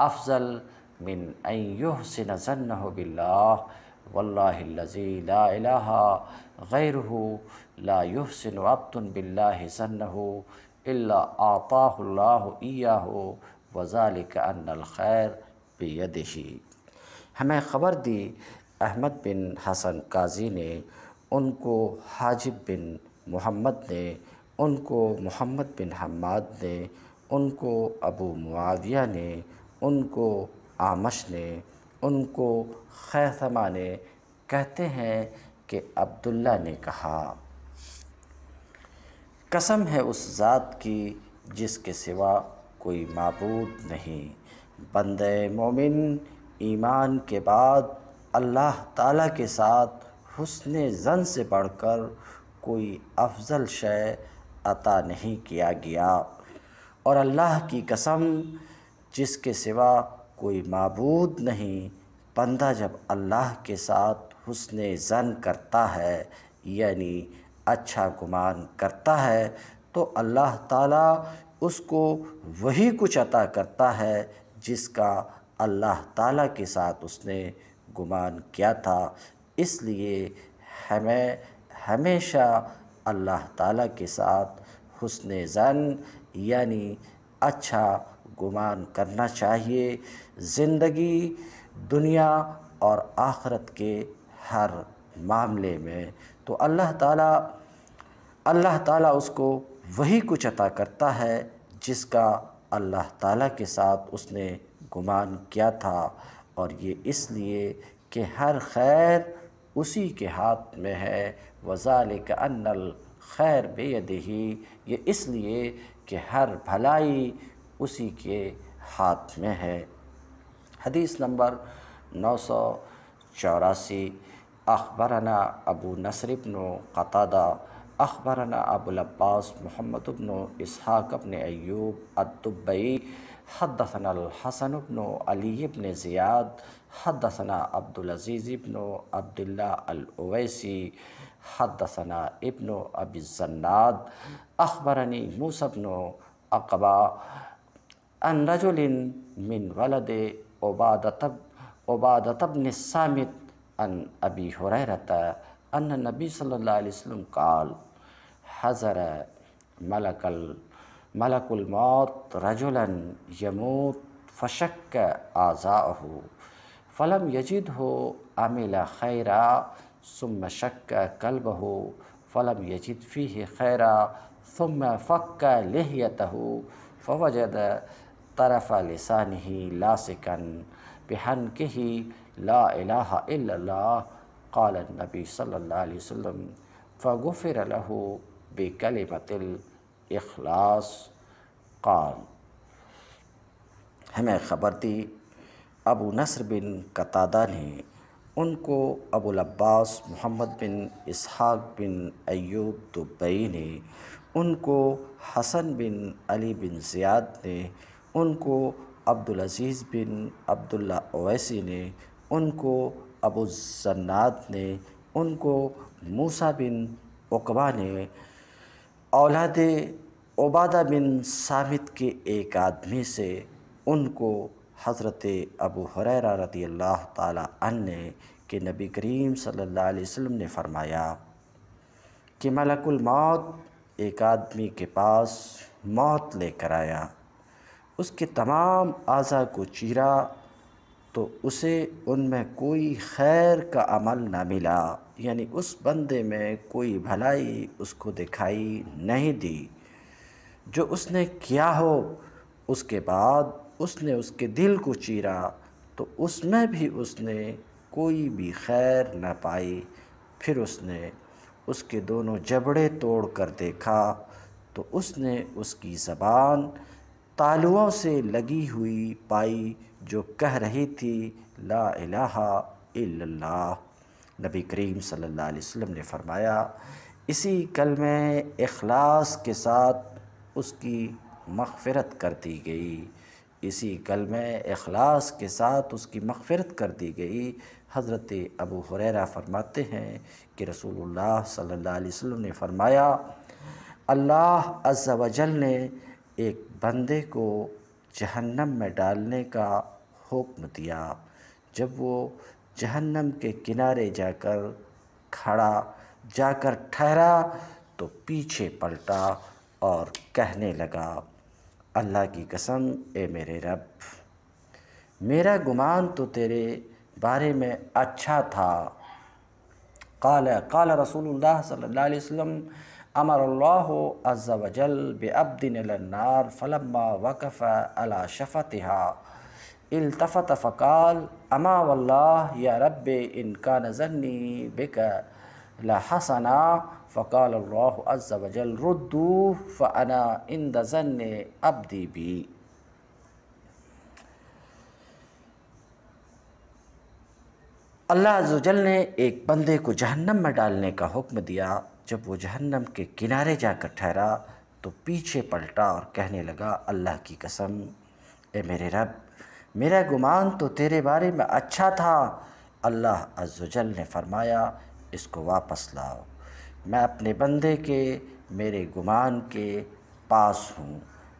افضل من ان یحسن ظنہ باللہ واللہ اللذی لا الہ غیرہ لا یحسن عبد باللہ ظنہ الا آطاہ اللہ ایاہ وذالک ان الخیر بیدہ۔ ہمیں خبر دی احمد بن حسن قاضی نے ان کو حاجب بن محمد نے، ان کو محمد بن حماد نے، ان کو ابو معاویہ نے، ان کو آمش نے ان کو خیثمہ نے کہتے ہیں کہ عبداللہ نے کہا، قسم ہے اس ذات کی جس کے سوا کوئی معبود نہیں۔ بندہ مومن ایمان کے بعد اللہ تعالیٰ کے ساتھ حسن زن سے بڑھ کر کوئی افضل شے عطا نہیں کیا گیا۔ اور اللہ کی قسم جس کے سوا کوئی معبود نہیں۔ بندہ جب اللہ کے ساتھ حسن زن کرتا ہے یعنی اچھا گمان کرتا ہے، تو اللہ تعالیٰ اس کو وہی کچھ عطا کرتا ہے جس کا اللہ تعالیٰ کے ساتھ اس نے گمان کیا تھا۔ اس لیے ہمیں ہمیشہ اللہ تعالیٰ کے ساتھ حسن زن یعنی اچھا گمان کرنا چاہیے۔ زندگی، دنیا اور آخرت کے ہر معاملے میں۔ تو اللہ تعالیٰ اللہ تعالیٰ اس کو وہی کچھ عطا کرتا ہے جس کا اللہ تعالیٰ کے ساتھ اس نے گمان کیا تھا۔ اور یہ اس لیے کہ ہر خیر اسی کے ہاتھ میں ہے۔ وَذَلِكَ أَنَّ الْخَيْرِ بِيَدِهِ۔ یہ اس لیے کہ ہر بھلائی اسی کے ہاتھ میں ہے۔ حدیث نمبر نو سو چوراسی۔ اخبرنا ابو نصر بن قطادہ۔ اخبرنا ابو العباس محمد بن اسحاق بن ایوب الدبئی حدثنا الحسن بن علی بن زیاد۔ حدثنا عبد العزیز بن عبداللہ الاویسی۔ حدثنا ابن ابی الزناد۔ اخبرنی موسى بن اقبا ان رجل من ولد عبادت بن السامت ان ابی حریرت ان النبی صلی اللہ علیہ وسلم قال حضر ملک ملک الموت رجلا یموت فشک آزاءہ فلم یجدہ عمل خیرا ثم شک قلبہ فلم یجد فیہ خیرا ثم فک لحیتہ فوجد طرف لسانہ لاسکا بحنکہ لا الہ الا اللہ، قال النبی صلی اللہ علیہ وسلم، فغفر له بکلمت الاخلاص۔ قال، ہمیں خبر دی، ابو نصر بن قطادہ نے ان کو ابو العباس، محمد بن اسحاق بن ایوب دبئی نے، ان کو حسن بن علی بن زیاد نے ان کو عبدالعزیز بن عبداللہ اویسی نے، ان کو ابو الزناد نے، ان کو موسیٰ بن عقبہ نے، اولاد عبادہ بن سامت کے ایک آدمی سے ان کو حضرت ابو حریرہ رضی اللہ تعالیٰ عنہ نے کہ نبی کریم صلی اللہ علیہ وسلم نے فرمایا کہ ملک الموت ایک آدمی کے پاس موت لے کر آیا۔ اس کے تمام اعضاء کو چیرا تو اسے ان میں کوئی خیر کا عمل نہ ملا۔ یعنی اس بندے میں کوئی بھلائی اس کو دکھائی نہیں دی۔ جو اس نے کیا ہو، اس کے بعد اس نے اس کے دل کو چیرا تو اس میں بھی اس نے کوئی بھی خیر نہ پائی۔ پھر اس نے اس کے دونوں جبڑے توڑ کر دیکھا تو اس نے اس کی زبان تالوؤں سے لگی ہوئی پائی جو کہہ رہی تھی، لا الہ الا اللہ۔ نبی کریم صلی اللہ علیہ وسلم نے فرمایا، اسی کلمہ اخلاص کے ساتھ اس کی مغفرت کر دی گئی۔ اسی کلمہ اخلاص کے ساتھ اس کی مغفرت کر دی گئی۔ حضرت ابو حریرہ فرماتے ہیں کہ رسول اللہ صلی اللہ علیہ وسلم نے فرمایا، اللہ عز و جل نے ایک بندے کو جہنم میں ڈالنے کا حکم دیا۔ جب وہ جہنم کے کنارے جا کر کھڑا، جا کر ٹھہرا تو پیچھے پلٹا اور کہنے لگا، اللہ کی قسم، اے میرے رب، میرا گمان تو تیرے بارے میں اچھا تھا۔ قال قال رسول اللہ صلی اللہ علیہ وسلم امر اللہ عز و جل بعبد النار فلما وقف على شفتها التفت فقال، اما واللہ یا رب ان کا نظرنی بک لحسنا؟ فقال اللہ عز و جل ردو فانا عند ظن عبدی بھی اللہ عز و جل نے ایک بندے کو جہنم میں ڈالنے کا حکم دیا۔ جب وہ جہنم کے کنارے جا کر ٹھہرا تو پیچھے پلٹا اور کہنے لگا، اللہ کی قسم، اے میرے رب، میرا گمان تو تیرے بارے میں اچھا تھا۔ اللہ عز و جل نے فرمایا، اس کو واپس لاؤ۔ میں اپنے بندے کے، میرے گمان کے پاس ہوں۔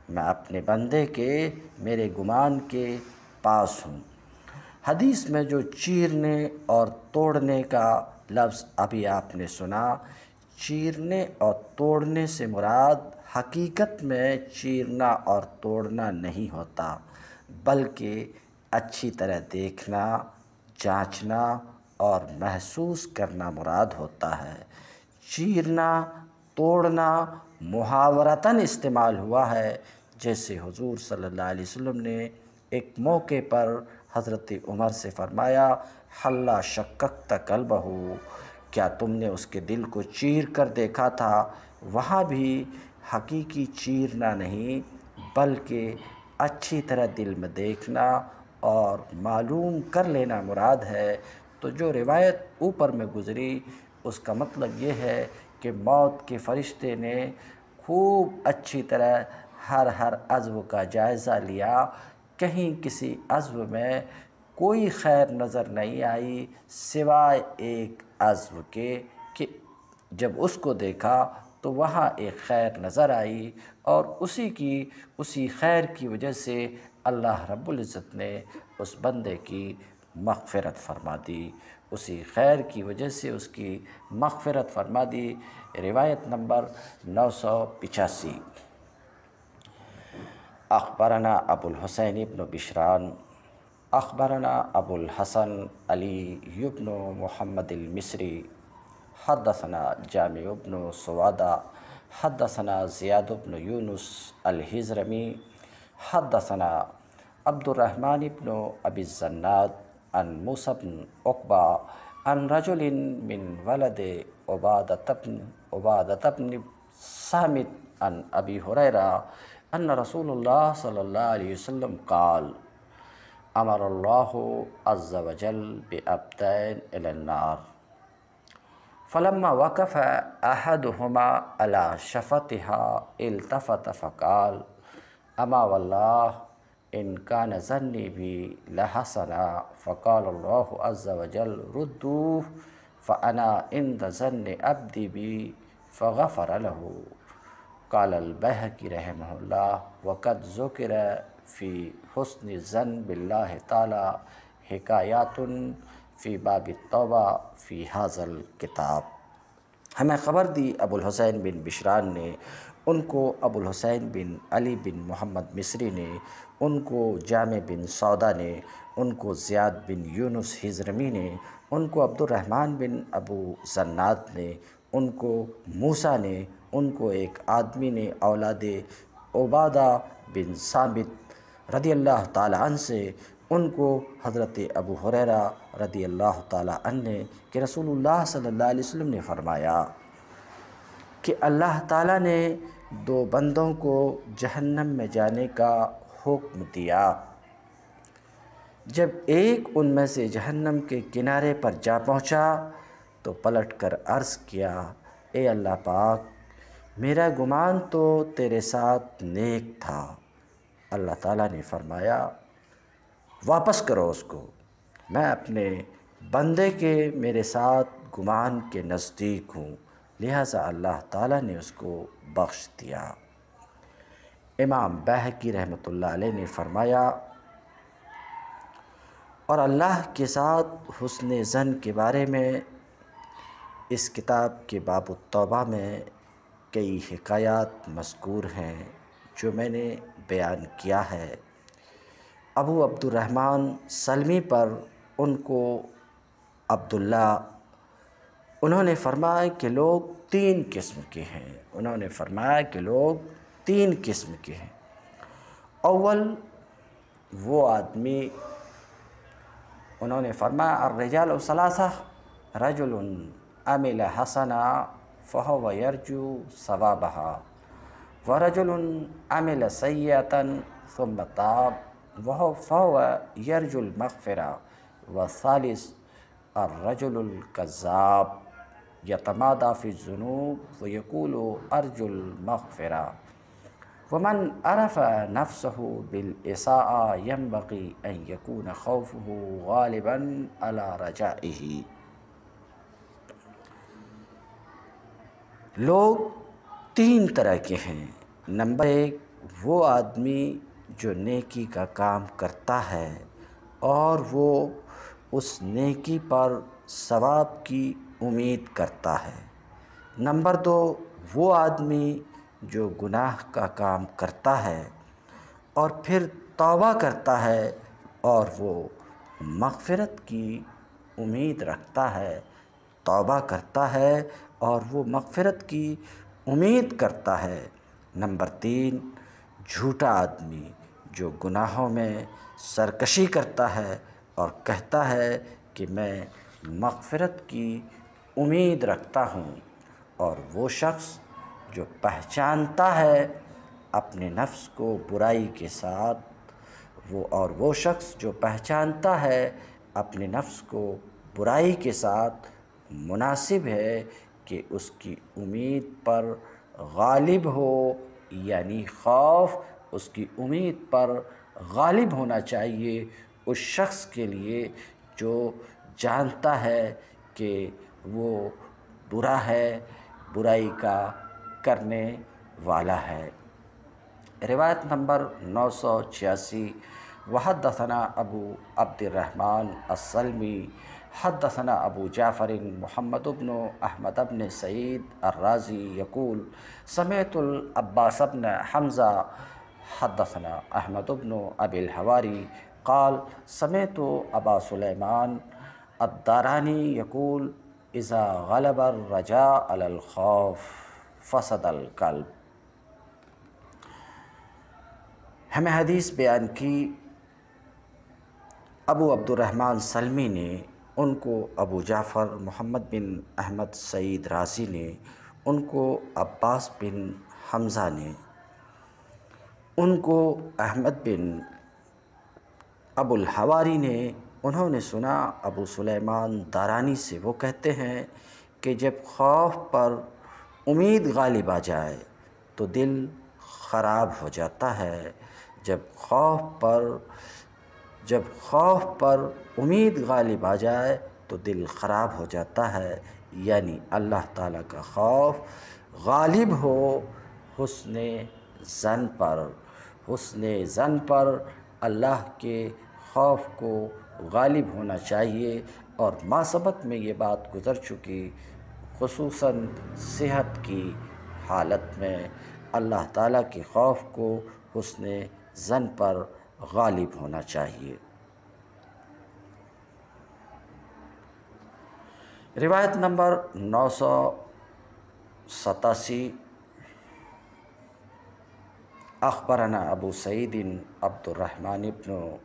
میں اپنے بندے کے، میرے گمان کے پاس ہوں۔ حدیث میں جو چیرنے اور توڑنے کا لفظ ابھی آپ نے سنا چیرنے اور توڑنے سے مراد حقیقت میں چیرنا اور توڑنا نہیں ہوتا، بلکہ اچھی طرح دیکھنا، جانچنا اور محسوس کرنا مراد ہوتا ہے۔ چیرنا، توڑنا محاورتاً استعمال ہوا ہے، جیسے حضور صلی اللہ علیہ وسلم نے ایک موقع پر حضرت عمر سے فرمایا حلہ شکک تقلبہ کیا تم نے اس کے دل کو چیر کر دیکھا تھا؟ وہاں بھی حقیقی چیرنا نہیں، بلکہ اچھی طرح دل میں دیکھنا اور معلوم کر لینا مراد ہے۔ تو جو روایت اوپر میں گزری، اس کا مطلب یہ ہے کہ موت کے فرشتے نے خوب اچھی طرح ہر ہر عضو کا جائزہ لیا۔ کہیں کسی عضو میں کوئی خیر نظر نہیں آئی سوائے ایک عضو کے کہ جب اس کو دیکھا تو وہاں ایک خیر نظر آئی اور اسی کی، اسی خیر کی وجہ سے اللہ رب العزت نے اس بندے کی مغفرت فرما دی۔ اسی خیر کی وجہ سے اس کی مغفرت فرما دی۔ روایت نمبر نو سو پچاسی۔ اخبرنا ابو الحسین ابن بشران۔ اخبرنا ابو الحسن علی ابن محمد المصری حدثنا جامع ابن سوادہ حدثنا زیاد ابن یونس الحزرمی حدثنا عبد الرحمن ابن ابی الزناد ان موسى بن عقبہ عن رجل من ولد عبادة بن عبادة بن صامت عن أبي هريرة أن رسول الله صلى الله عليه وسلم قال أمر الله عز وجل بأبدين إلى النار۔ فلما وقف أحدهما على شفتها التفت فقال أما والله إن كان ظني بي لحسنا۔ فقال الله عز وجل ردوه فأنا عند ظن عبدي بي فغفر له۔ قال البهقي رحمه الله وقد ذكر في حسن الظن بالله تعالى حکایات فی باب التوبہ فی حاضل کتاب۔ ہمیں خبر دی ابو الحسین بن بشران نے، ان کو ابو الحسین بن علی بن محمد مصری نے، ان کو جامع بن سودا نے، ان کو زیاد بن یونس حضرمی نے، ان کو عبد الرحمن بن ابو زناد نے، ان کو موسیٰ نے، ان کو ایک آدمی نے، اولاد عبادہ بن ثابت رضی اللہ تعالیٰ عنہ سے، ان کو حضرت ابو حریرہ رضی اللہ تعالیٰ عنہ نے کہ رسول اللہ صلی اللہ علیہ وسلم نے فرمایا کہ اللہ تعالیٰ نے دو بندوں کو جہنم میں جانے کا حکم دیا۔ جب ایک ان میں سے جہنم کے کنارے پر جا پہنچا تو پلٹ کر عرض کیا، اے اللہ پاک، میرا گمان تو تیرے ساتھ نیک تھا۔ اللہ تعالیٰ نے فرمایا، واپس کرو اس کو۔ میں اپنے بندے کے میرے ساتھ گمان کے نزدیک ہوں، لہٰذا اللہ تعالیٰ نے اس کو بخش دیا۔ امام بہکی رحمۃ اللہ علیہ نے فرمایا، اور اللہ کے ساتھ حسن زن کے بارے میں، اس کتاب کے باب التوبہ میں کئی حکایات مذکور ہیں جو میں نے بیان کیا ہے۔ ابو عبد الرحمن سلمی پر ان کو عبداللہ، انہوں نے فرمایا کہ لوگ تین قسم کے ہیں۔ انہوں نے فرمایا کہ لوگ تین قسم کے ہیں۔ اول وہ آدمی، انہوں نے فرمایا، الرجال ثلاثہ، رجل عمل حسنا فہو یرجو ثوابها ورجل عمل سیئتا ثم تاب وہ فهو يرجو المغفرة. والثالث الرجل الكذاب يتمادى في الذنوب ويقول أرجو المغفرة. ومن عرف نفسه بالإساءة ينبغي أن يكون خوفه غالبا على رجائه. لوگ تین طرح کے ہیں۔ نمبر ایک، وہ آدمی جو نیکی کا کام کرتا ہے اور وہ اس نیکی پر ثواب کی امید کرتا ہے۔ نمبر دو، وہ آدمی جو گناہ کا کام کرتا ہے اور پھر توبہ کرتا ہے اور وہ مغفرت کی امید رکھتا ہے، توبہ کرتا ہے اور وہ مغفرت کی امید کرتا ہے۔ نمبر تین، جھوٹا آدمی جو گناہوں میں سرکشی کرتا ہے اور کہتا ہے کہ میں مغفرت کی امید رکھتا ہوں، اور وہ شخص جو پہچانتا ہے اپنے نفس کو برائی کے ساتھ، وہ اور وہ شخص جو پہچانتا ہے اپنے نفس کو برائی کے ساتھ مناسب ہے کہ اس کی امید پر غالب ہو یعنی خوف اس کی امید پر غالب ہونا چاہیے اس شخص کے لیے جو جانتا ہے کہ وہ برا ہے، برائی کا کرنے والا ہے۔ روایت نمبر نو سو چھیاسی، وحدثنا ابو عبد الرحمن السلمی حدثنا ابو جعفر محمد ابن احمد ابن سعید الرازی یقول، سمیت العباس ابن حمزہ، حدثنا احمد ابن ابی الحواری، قال، سمیت ابا سلیمان الدارانی یقول، اذا غلب الرجاء علی الخوف فسد القلب۔ ہمیں حدیث بیان کی، ابو عبد الرحمن سلمی نے ان کو ابو جعفر محمد بن احمد سعید راضی نے، ان کو عباس بن حمزہ نے، ان کو احمد بن ابو الحواری نے، انہوں نے سنا ابو سلیمان دارانی سے وہ کہتے ہیں کہ جب خوف پر امید غالب آ جائے تو دل خراب ہو جاتا ہے، جب خوف پر جب خوف پر امید غالب آ جائے تو دل خراب ہو جاتا ہے یعنی اللہ تعالیٰ کا خوف غالب ہو حسن زن پر۔ حسن زن پر اللہ کے خوف کو غالب ہونا چاہیے اور ماسبت میں یہ بات گزر چکی، خصوصاً صحت کی حالت میں۔ اللہ تعالیٰ کے خوف کو حسن زن پر غالب ہونا چاہیے۔ روایت نمبر نو سو ستاسی۔ اخبرنا ابو سعید عبد الرحمن ابن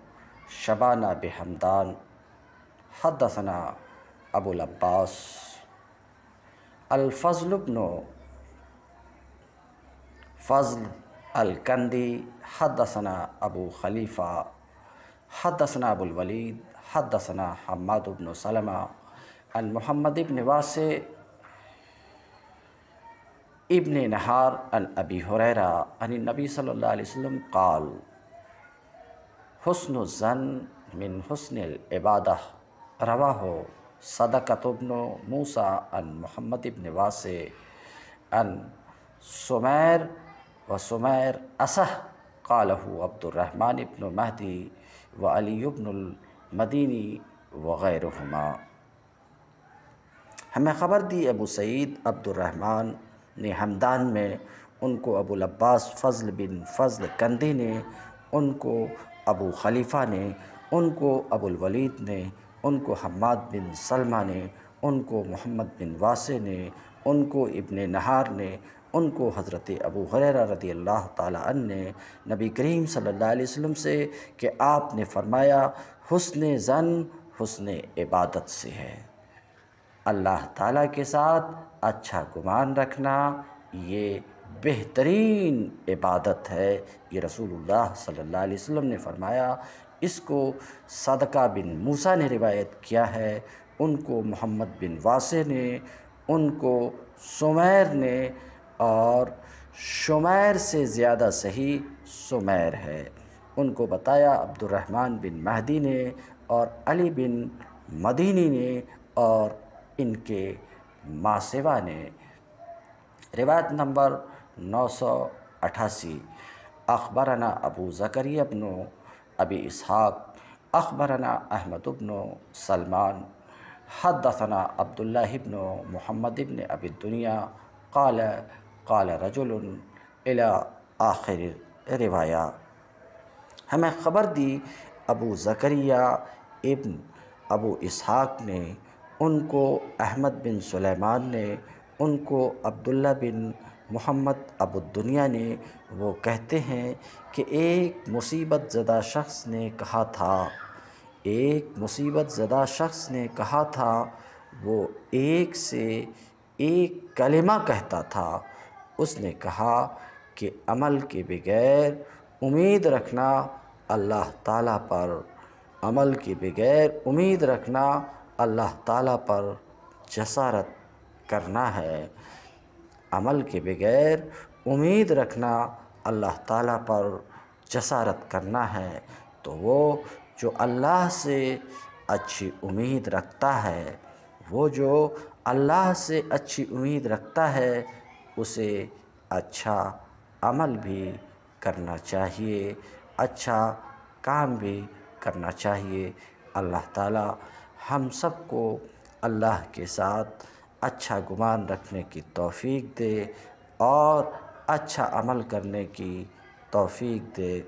شبانہ بحمدان۔ حدثنا ابو العباس۔ الفضل ابن فضل۔ الكندي حدثنا أبو خليفة حدثنا أبو الوليد حدثنا حماد بن سلمة عن محمد بن واسع ابن نهار عن أبي هريرة عن النبي صلى الله عليه وسلم قال حسن الظن من حسن العبادة رواه صدقة بن موسى عن محمد بن واسع عن سمير و سمیر اسح قالہ عبد الرحمن ابن مہدی و علی ابن المدینی وغیرہما ہمیں خبر دی ابو سعید عبد الرحمن نے حمدان میں ان کو ابو العباس فضل بن فضل کندی نے، ان کو ابو خلیفہ نے، ان کو ابو الولید نے، ان کو حماد بن سلمہ نے، ان کو محمد بن واسع نے، ان کو ابن نہار نے ان کو حضرت ابو حریرہ رضی اللہ تعالیٰ عنہ نے نبی کریم صلی اللہ علیہ وسلم سے کہ آپ نے فرمایا، حسن زن حسن عبادت سے ہے۔ اللہ تعالیٰ کے ساتھ اچھا گمان رکھنا یہ بہترین عبادت ہے۔ یہ رسول اللہ صلی اللہ علیہ وسلم نے فرمایا۔ اس کو صدقہ بن موسیٰ نے روایت کیا ہے۔ ان کو محمد بن واسع نے، ان کو سمیر نے اور شمیر سے زیادہ صحیح سمیر ہے۔ ان کو بتایا عبد الرحمن بن مہدی نے اور علی بن مدینی نے اور ان کے ماسوا نے۔ روایت نمبر نو سو اٹھاسی۔ اخبرنا ابو زکری ابن ابی اسحاق۔ اخبرنا احمد ابن سلمان۔ حدثنا عبداللہ ابن محمد ابن ابی الدنیا۔ قال قال رجل الى آخر روایہ ہمیں خبر دی ابو زکریہ ابن ابو اسحاق نے، ان کو احمد بن سلیمان نے، ان کو عبداللہ بن محمد ابو الدنیا نے۔ وہ کہتے ہیں کہ ایک مصیبت زدہ شخص نے کہا تھا۔ ایک مصیبت زدہ شخص نے کہا تھا۔ وہ ایک سے ایک کلمہ کہتا تھا۔ اس نے کہا کہ عمل کے بغیر امید رکھنا اللہ تعالیٰ پر، عمل کے بغیر امید رکھنا اللہ تعالیٰ پر جسارت کرنا ہے۔ عمل کے بغیر امید رکھنا اللہ تعالیٰ پر جسارت کرنا ہے۔ تو وہ جو اللہ سے اچھی امید رکھتا ہے، وہ جو اللہ سے اچھی امید رکھتا ہے اسے اچھا عمل بھی کرنا چاہیے اچھا کام بھی کرنا چاہیے۔ اللہ تعالی ہم سب کو اللہ کے ساتھ اچھا گمان رکھنے کی توفیق دے اور اچھا عمل کرنے کی توفیق دے۔